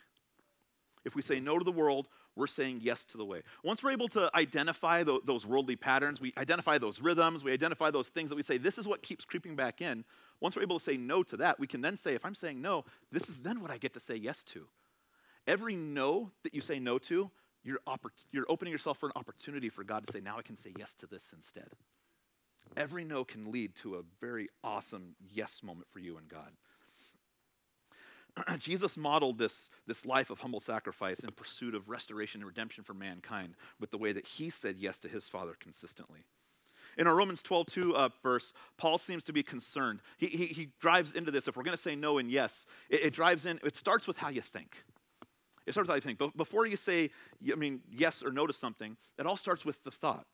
If we say no to the world, we're saying yes to the way. Once we're able to identify th- those worldly patterns, we identify those rhythms, we identify those things that we say, this is what keeps creeping back in. Once we're able to say no to that, we can then say, if I'm saying no, this is then what I get to say yes to. Every no that you say no to, you're, oppor- you're opening yourself for an opportunity for God to say, now I can say yes to this instead. Every no can lead to a very awesome yes moment for you and God. Jesus modeled this, this life of humble sacrifice in pursuit of restoration and redemption for mankind with the way that he said yes to his Father consistently. In our Romans 12, 2 uh, verse, Paul seems to be concerned. He, he, he drives into this. If we're going to say no and yes, it, it drives in, it starts with how you think. It starts with how you think. Before you say, I mean, yes or no to something, it all starts with the thought.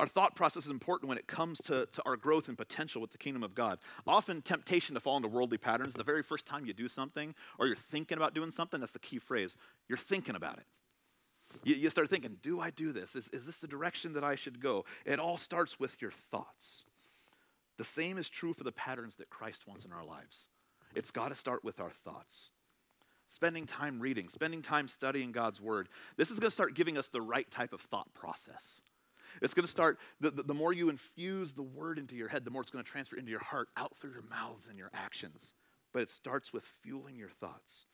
Our thought process is important when it comes to, to our growth and potential with the kingdom of God. Often, temptation to fall into worldly patterns, the very first time you do something or you're thinking about doing something, that's the key phrase. You're thinking about it. You, you start thinking, do I do this? Is, is this the direction that I should go? It all starts with your thoughts. The same is true for the patterns that Christ wants in our lives. It's got to start with our thoughts. Spending time reading, spending time studying God's word. This is going to start giving us the right type of thought process. It's going to start, the, the, the, more you infuse the word into your head, the more it's going to transfer into your heart, out through your mouths and your actions. But it starts with fueling your thoughts.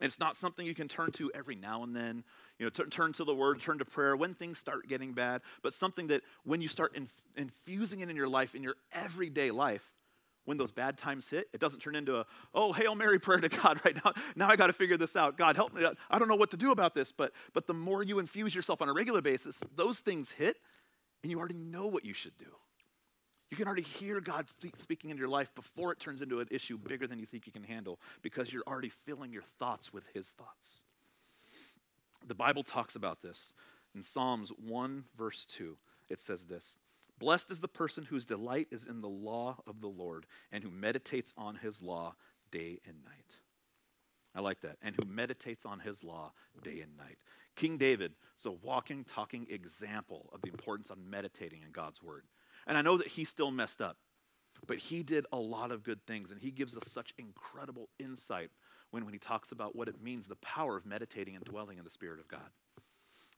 And it's not something you can turn to every now and then. You know, t- turn to the word, turn to prayer when things start getting bad, but something that when you start inf- infusing it in your life, in your everyday life, when those bad times hit, it doesn't turn into a, oh, Hail Mary prayer to God right now. Now I got to figure this out. God, help me. I don't know what to do about this. But, but the more you infuse yourself on a regular basis, those things hit and you already know what you should do. You can already hear God speaking into your life before it turns into an issue bigger than you think you can handle because you're already filling your thoughts with His thoughts. The Bible talks about this. In Psalms 1, verse 2, it says this Blessed is the person whose delight is in the law of the Lord and who meditates on his law day and night. I like that. And who meditates on his law day and night. King David is a walking, talking example of the importance of meditating in God's word. And I know that he still messed up, but he did a lot of good things. And he gives us such incredible insight when, when he talks about what it means, the power of meditating and dwelling in the Spirit of God.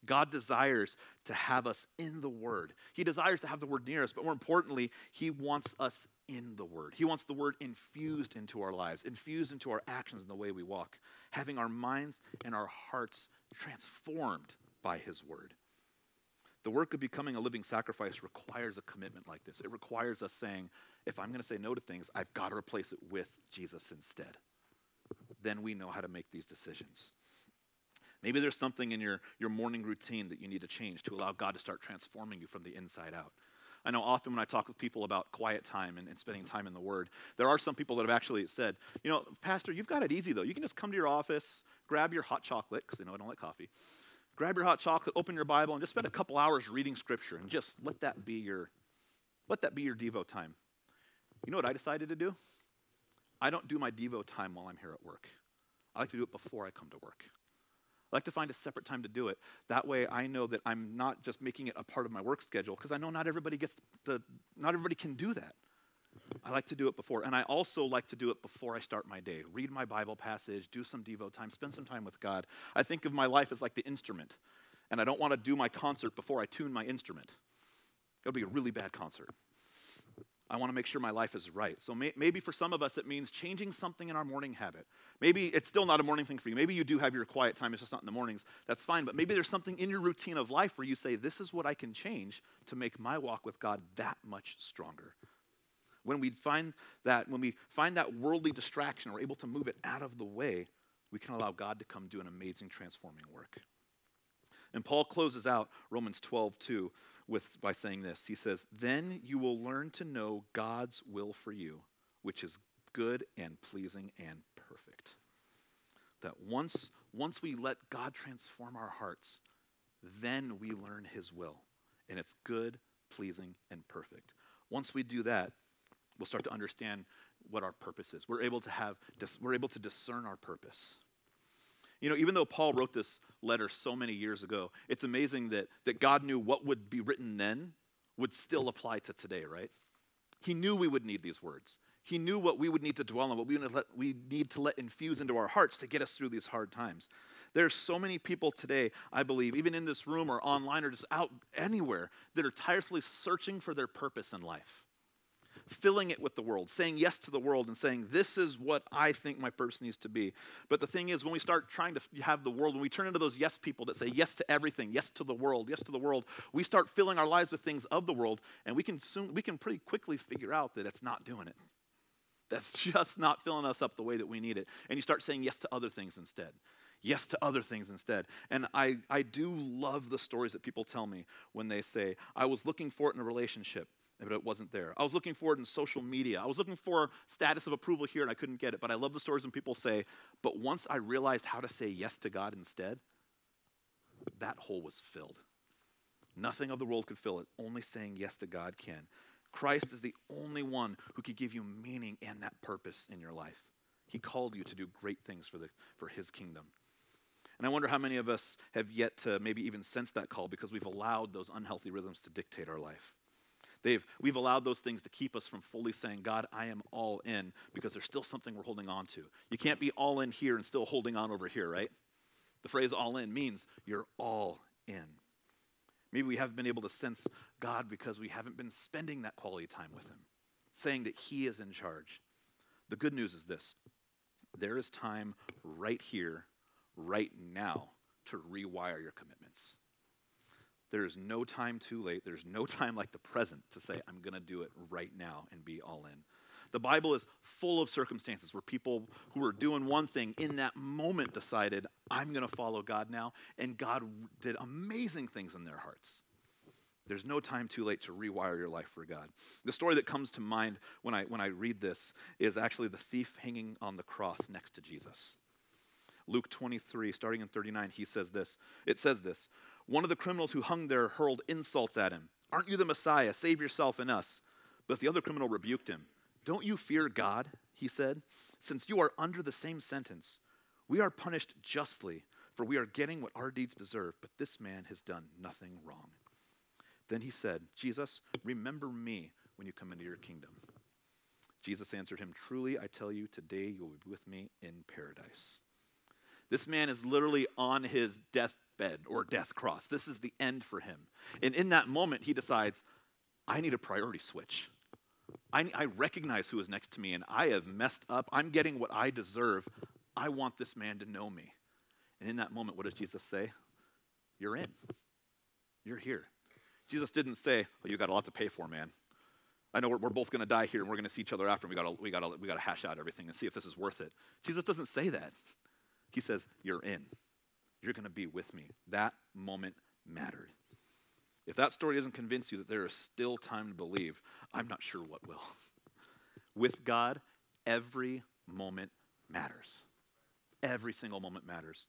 God desires to have us in the Word. He desires to have the Word near us, but more importantly, He wants us in the Word. He wants the Word infused into our lives, infused into our actions and the way we walk, having our minds and our hearts transformed by His Word. The work of becoming a living sacrifice requires a commitment like this. It requires us saying, if I'm going to say no to things, I've got to replace it with Jesus instead. Then we know how to make these decisions. Maybe there's something in your, your morning routine that you need to change to allow God to start transforming you from the inside out. I know often when I talk with people about quiet time and, and, spending time in the Word, there are some people that have actually said, you know, Pastor, you've got it easy though. You can just come to your office, grab your hot chocolate, because they know I don't like coffee, grab your hot chocolate, open your Bible, and just spend a couple hours reading Scripture and just let that be your, let that be your Devo time. You know what I decided to do? I don't do my Devo time while I'm here at work. I like to do it before I come to work. I like to find a separate time to do it. That way I know that I'm not just making it a part of my work schedule because I know not everybody gets the not everybody can do that. I like to do it before. And I also like to do it before I start my day. Read my Bible passage, do some Devo time, spend some time with God. I think of my life as like the instrument. And I don't want to do my concert before I tune my instrument. It'll be a really bad concert. I want to make sure my life is right. So may, maybe for some of us, it means changing something in our morning habit. Maybe it's still not a morning thing for you. Maybe you do have your quiet time, it's just not in the mornings. That's fine. But maybe there's something in your routine of life where you say, This is what I can change to make my walk with God that much stronger. When we find that, when we find that worldly distraction, we're able to move it out of the way, we can allow God to come do an amazing transforming work. And Paul closes out Romans 12, 2 with, by saying this. He says, Then you will learn to know God's will for you, which is good and pleasing and perfect. That once, once we let God transform our hearts, then we learn his will. And it's good, pleasing, and perfect. Once we do that, we'll start to understand what our purpose is. We're able to have, we're able to discern our purpose. You know, even though Paul wrote this letter so many years ago, it's amazing that, that God knew what would be written then would still apply to today, right? He knew we would need these words. He knew what we would need to dwell on, what we, let, we need to let infuse into our hearts to get us through these hard times. There's so many people today, I believe, even in this room or online or just out anywhere, that are tirelessly searching for their purpose in life, filling it with the world, saying yes to the world and saying, This is what I think my purpose needs to be. But the thing is, when we start trying to have the world, when we turn into those yes people that say yes to everything, yes to the world, yes to the world, we start filling our lives with things of the world, and we can soon, we can pretty quickly figure out that it's not doing it. That's just not filling us up the way that we need it. And you start saying yes to other things instead yes to other things instead. And I, I do love the stories that people tell me when they say, I was looking for it in a relationship, but it wasn't there. I was looking for it in social media. I was looking for status of approval here and I couldn't get it. But I love the stories when people say, but once I realized how to say yes to God instead, that hole was filled. Nothing of the world could fill it. Only saying yes to God can. Christ is the only one who can give you meaning and that purpose in your life. He called you to do great things for, the, for His kingdom. And I wonder how many of us have yet to maybe even sense that call because we've allowed those unhealthy rhythms to dictate our life. They've, we've allowed those things to keep us from fully saying, God, I am all in, because there's still something we're holding on to. You can't be all in here and still holding on over here, right? The phrase all in means you're all in. Maybe we haven't been able to sense God because we haven't been spending that quality time with Him, saying that He is in charge. The good news is this there is time right here right now to rewire your commitments. There is no time too late. There's no time like the present to say, I'm going to do it right now and be all in. The Bible is full of circumstances where people who were doing one thing in that moment decided, I'm going to follow God now. And God did amazing things in their hearts. There's no time too late to rewire your life for God. The story that comes to mind when I, when I read this is actually the thief hanging on the cross next to Jesus. Luke 23, starting in 39, he says this. It says this One of the criminals who hung there hurled insults at him. Aren't you the Messiah? Save yourself and us. But the other criminal rebuked him. Don't you fear God? He said. Since you are under the same sentence, we are punished justly, for we are getting what our deeds deserve, but this man has done nothing wrong. Then he said, Jesus, remember me when you come into your kingdom. Jesus answered him, Truly, I tell you, today you will be with me in paradise. This man is literally on his deathbed or death cross. This is the end for him. And in that moment, he decides, I need a priority switch. I, I, recognize who is next to me and I have messed up. I'm getting what I deserve. I want this man to know me. And in that moment, what does Jesus say? You're in. You're here. Jesus didn't say, well, you got a lot to pay for, man. I know we're, we're both going to die here and we're going to see each other after and we got we got we got to hash out everything and see if this is worth it. Jesus doesn't say that. He says, You're in. You're going to be with me. That moment mattered. If that story doesn't convince you that there is still time to believe, I'm not sure what will. With God, every moment matters. Every single moment matters.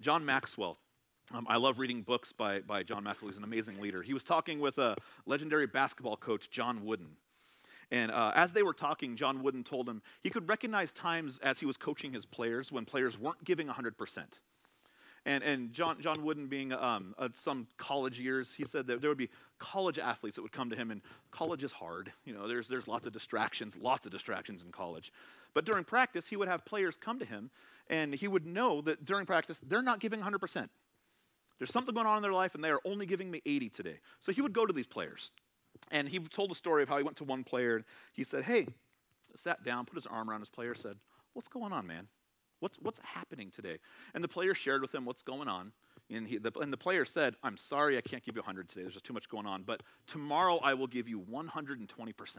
John Maxwell, um, I love reading books by, by John Maxwell. He's an amazing leader. He was talking with a legendary basketball coach, John Wooden. And uh, as they were talking, John Wooden told him he could recognize times as he was coaching his players when players weren't giving 100%. And, and John, John Wooden, being um, some college years, he said that there would be college athletes that would come to him, and college is hard. You know, there's, there's lots of distractions, lots of distractions in college. But during practice, he would have players come to him, and he would know that during practice, they're not giving 100%. There's something going on in their life, and they are only giving me 80 today. So he would go to these players, and he told the story of how he went to one player and he said, Hey, sat down, put his arm around his player, said, What's going on, man? What's, what's happening today? And the player shared with him what's going on. And, he, the, and the player said, I'm sorry I can't give you 100 today. There's just too much going on. But tomorrow I will give you 120%.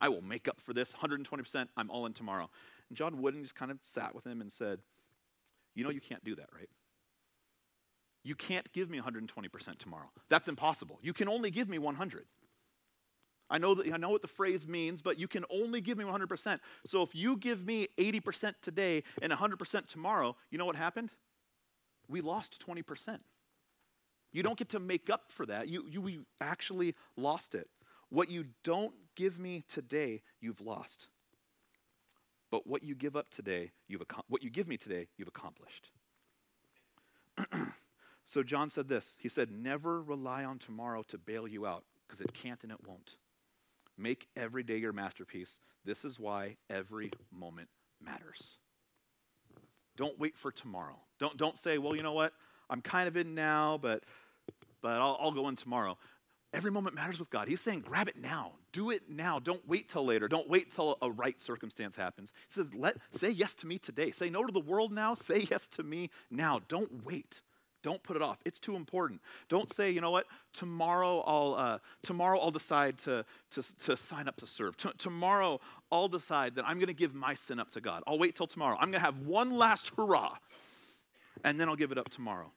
I will make up for this 120%. I'm all in tomorrow. And John Wooden just kind of sat with him and said, You know, you can't do that, right? You can't give me 120% tomorrow. That's impossible. You can only give me 100. I know that I know what the phrase means, but you can only give me 100%. So if you give me 80% today and 100% tomorrow, you know what happened? We lost 20%. You don't get to make up for that. You, you actually lost it. What you don't give me today, you've lost. But what you give up today, you've what you give me today, you've accomplished. So John said this He said, Never rely on tomorrow to bail you out, because it can't and it won't. Make every day your masterpiece. This is why every moment matters. Don't wait for tomorrow. Don't, don't say, well, you know what? I'm kind of in now, but, but I'll, I'll go in tomorrow. Every moment matters with God. He's saying, grab it now. Do it now. Don't wait till later. Don't wait till a right circumstance happens. He says, Let, say yes to me today. Say no to the world now. Say yes to me now. Don't wait. Don't put it off. It's too important. Don't say, you know what, tomorrow I'll, uh, tomorrow I'll decide to, to, to sign up to serve. T- tomorrow I'll decide that I'm going to give my sin up to God. I'll wait till tomorrow. I'm going to have one last hurrah, and then I'll give it up tomorrow.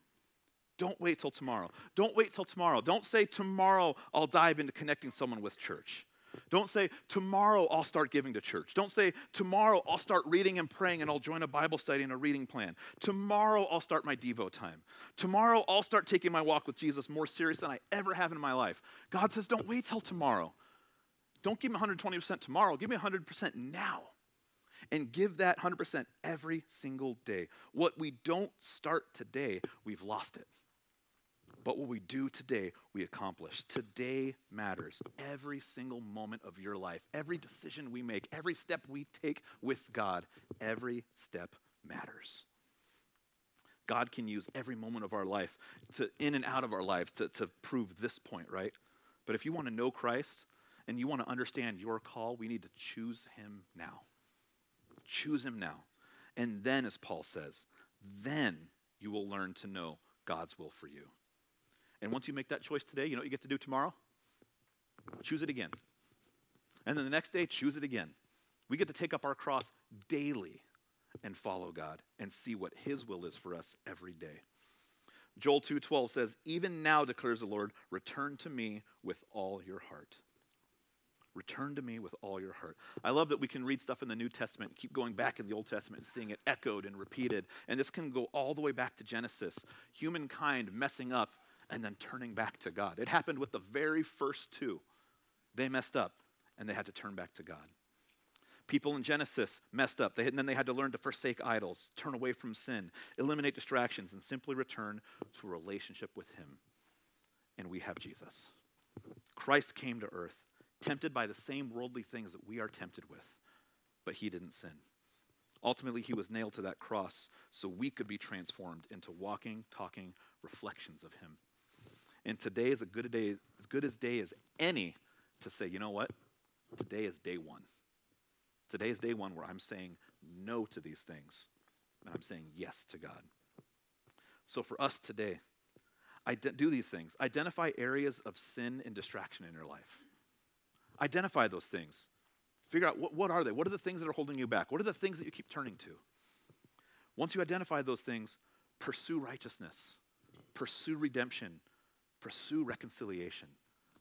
Don't wait till tomorrow. Don't wait till tomorrow. Don't say, tomorrow I'll dive into connecting someone with church. Don't say, tomorrow I'll start giving to church. Don't say, tomorrow I'll start reading and praying and I'll join a Bible study and a reading plan. Tomorrow I'll start my Devo time. Tomorrow I'll start taking my walk with Jesus more serious than I ever have in my life. God says, don't wait till tomorrow. Don't give me 120% tomorrow. Give me 100% now. And give that 100% every single day. What we don't start today, we've lost it. But what we do today, we accomplish. Today matters. Every single moment of your life, every decision we make, every step we take with God, every step matters. God can use every moment of our life to in and out of our lives to, to prove this point, right? But if you want to know Christ and you want to understand your call, we need to choose him now. Choose him now. And then, as Paul says, then you will learn to know God's will for you. And once you make that choice today, you know what you get to do tomorrow? Choose it again. And then the next day, choose it again. We get to take up our cross daily and follow God and see what his will is for us every day. Joel 2:12 says, "Even now declares the Lord, return to me with all your heart." Return to me with all your heart. I love that we can read stuff in the New Testament, keep going back in the Old Testament and seeing it echoed and repeated. And this can go all the way back to Genesis. Humankind messing up and then turning back to God. It happened with the very first two. They messed up and they had to turn back to God. People in Genesis messed up, they and then they had to learn to forsake idols, turn away from sin, eliminate distractions, and simply return to a relationship with Him. And we have Jesus. Christ came to earth, tempted by the same worldly things that we are tempted with, but He didn't sin. Ultimately, He was nailed to that cross so we could be transformed into walking, talking reflections of Him. And today is a good day, as good as day as any to say, you know what? Today is day one. Today is day one where I'm saying no to these things, and I'm saying yes to God. So for us today, I do these things. Identify areas of sin and distraction in your life. Identify those things. Figure out what, what are they? What are the things that are holding you back? What are the things that you keep turning to? Once you identify those things, pursue righteousness, pursue redemption, Pursue reconciliation.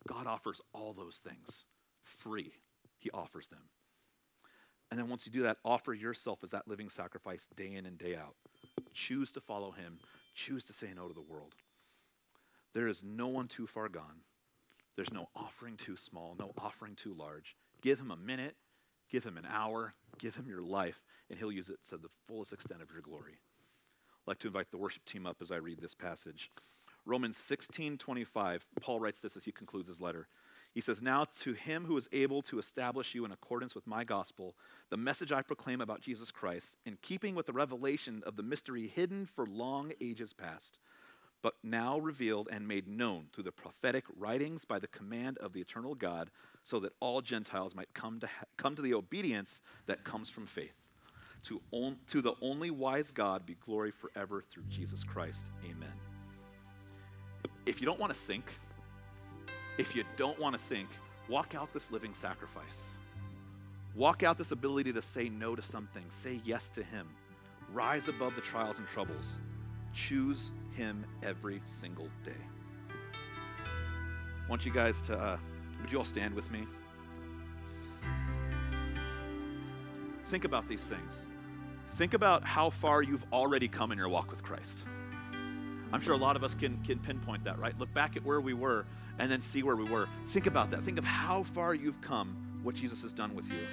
God offers all those things free. He offers them. And then once you do that, offer yourself as that living sacrifice day in and day out. Choose to follow Him. Choose to say no to the world. There is no one too far gone. There's no offering too small, no offering too large. Give Him a minute, give Him an hour, give Him your life, and He'll use it to the fullest extent of your glory. I'd like to invite the worship team up as I read this passage. Romans 16 25, Paul writes this as he concludes his letter. He says, Now to him who is able to establish you in accordance with my gospel, the message I proclaim about Jesus Christ, in keeping with the revelation of the mystery hidden for long ages past, but now revealed and made known through the prophetic writings by the command of the eternal God, so that all Gentiles might come to, ha- come to the obedience that comes from faith. To, on, to the only wise God be glory forever through Jesus Christ. Amen if you don't want to sink, if you don't want to sink, walk out this living sacrifice. Walk out this ability to say no to something, say yes to Him, rise above the trials and troubles. Choose Him every single day. I want you guys to, uh, would you all stand with me? Think about these things. Think about how far you've already come in your walk with Christ. I'm sure a lot of us can, can pinpoint that, right? Look back at where we were and then see where we were. Think about that. Think of how far you've come, what Jesus has done with you.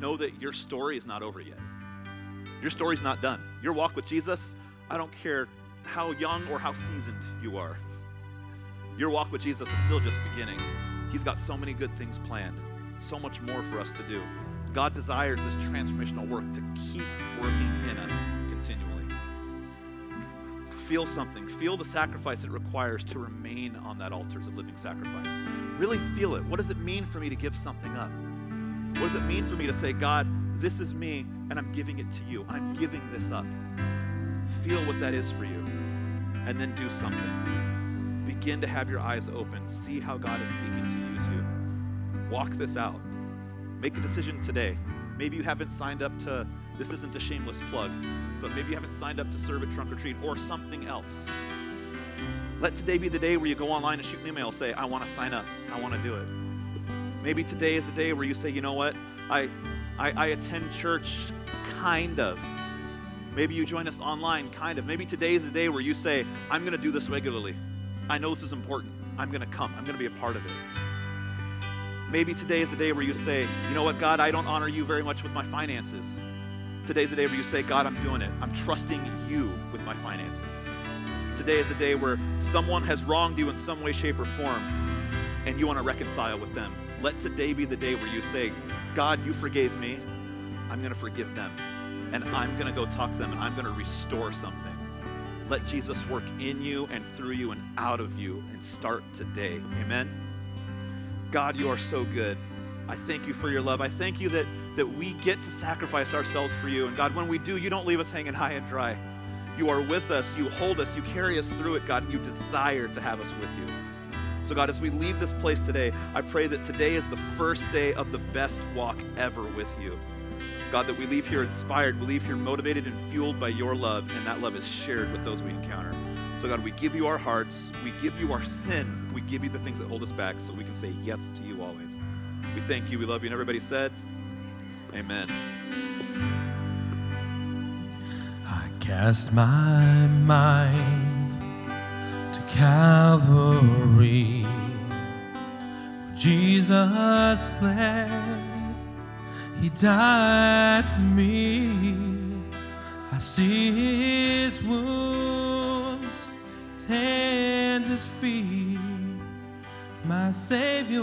Know that your story is not over yet. Your story's not done. Your walk with Jesus, I don't care how young or how seasoned you are. Your walk with Jesus is still just beginning. He's got so many good things planned, so much more for us to do. God desires this transformational work to keep working in us. Feel something. Feel the sacrifice it requires to remain on that altar as a living sacrifice. Really feel it. What does it mean for me to give something up? What does it mean for me to say, God, this is me and I'm giving it to you? I'm giving this up. Feel what that is for you and then do something. Begin to have your eyes open. See how God is seeking to use you. Walk this out. Make a decision today. Maybe you haven't signed up to, this isn't a shameless plug, but maybe you haven't signed up to serve at Trunk or Treat or something else. Let today be the day where you go online and shoot me an email, say, I want to sign up, I want to do it. Maybe today is the day where you say, you know what, I, I, I attend church kind of. Maybe you join us online, kind of. Maybe today is the day where you say, I'm going to do this regularly. I know this is important. I'm going to come. I'm going to be a part of it. Maybe today is the day where you say, you know what, God, I don't honor you very much with my finances. Today's the day where you say, God, I'm doing it. I'm trusting you with my finances. Today is the day where someone has wronged you in some way, shape, or form, and you want to reconcile with them. Let today be the day where you say, God, you forgave me. I'm going to forgive them. And I'm going to go talk to them and I'm going to restore something. Let Jesus work in you and through you and out of you and start today. Amen. God, you are so good. I thank you for your love. I thank you that, that we get to sacrifice ourselves for you. And God, when we do, you don't leave us hanging high and dry. You are with us, you hold us, you carry us through it, God, and you desire to have us with you. So, God, as we leave this place today, I pray that today is the first day of the best walk ever with you. God, that we leave here inspired, we leave here motivated and fueled by your love, and that love is shared with those we encounter. So, God, we give you our hearts, we give you our sin, we give you the things that hold us back so we can say yes to you always. We thank you, we love you, and everybody said, Amen. I cast my mind to Calvary. Jesus bled, He died for me. I see His wounds, His hands, His feet, my Savior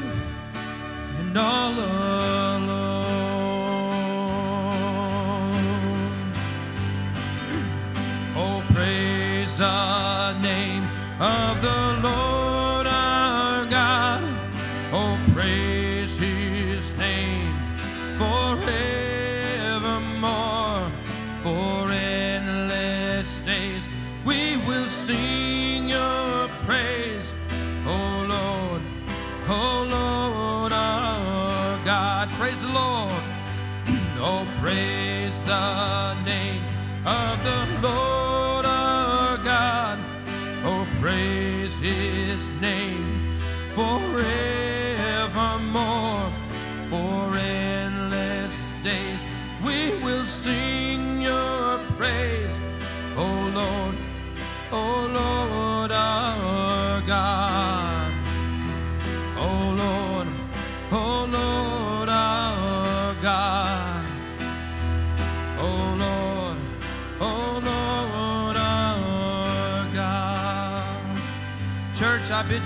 and all alone.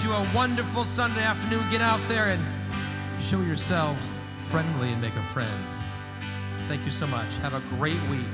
You a wonderful Sunday afternoon. Get out there and show yourselves friendly and make a friend. Thank you so much. Have a great week.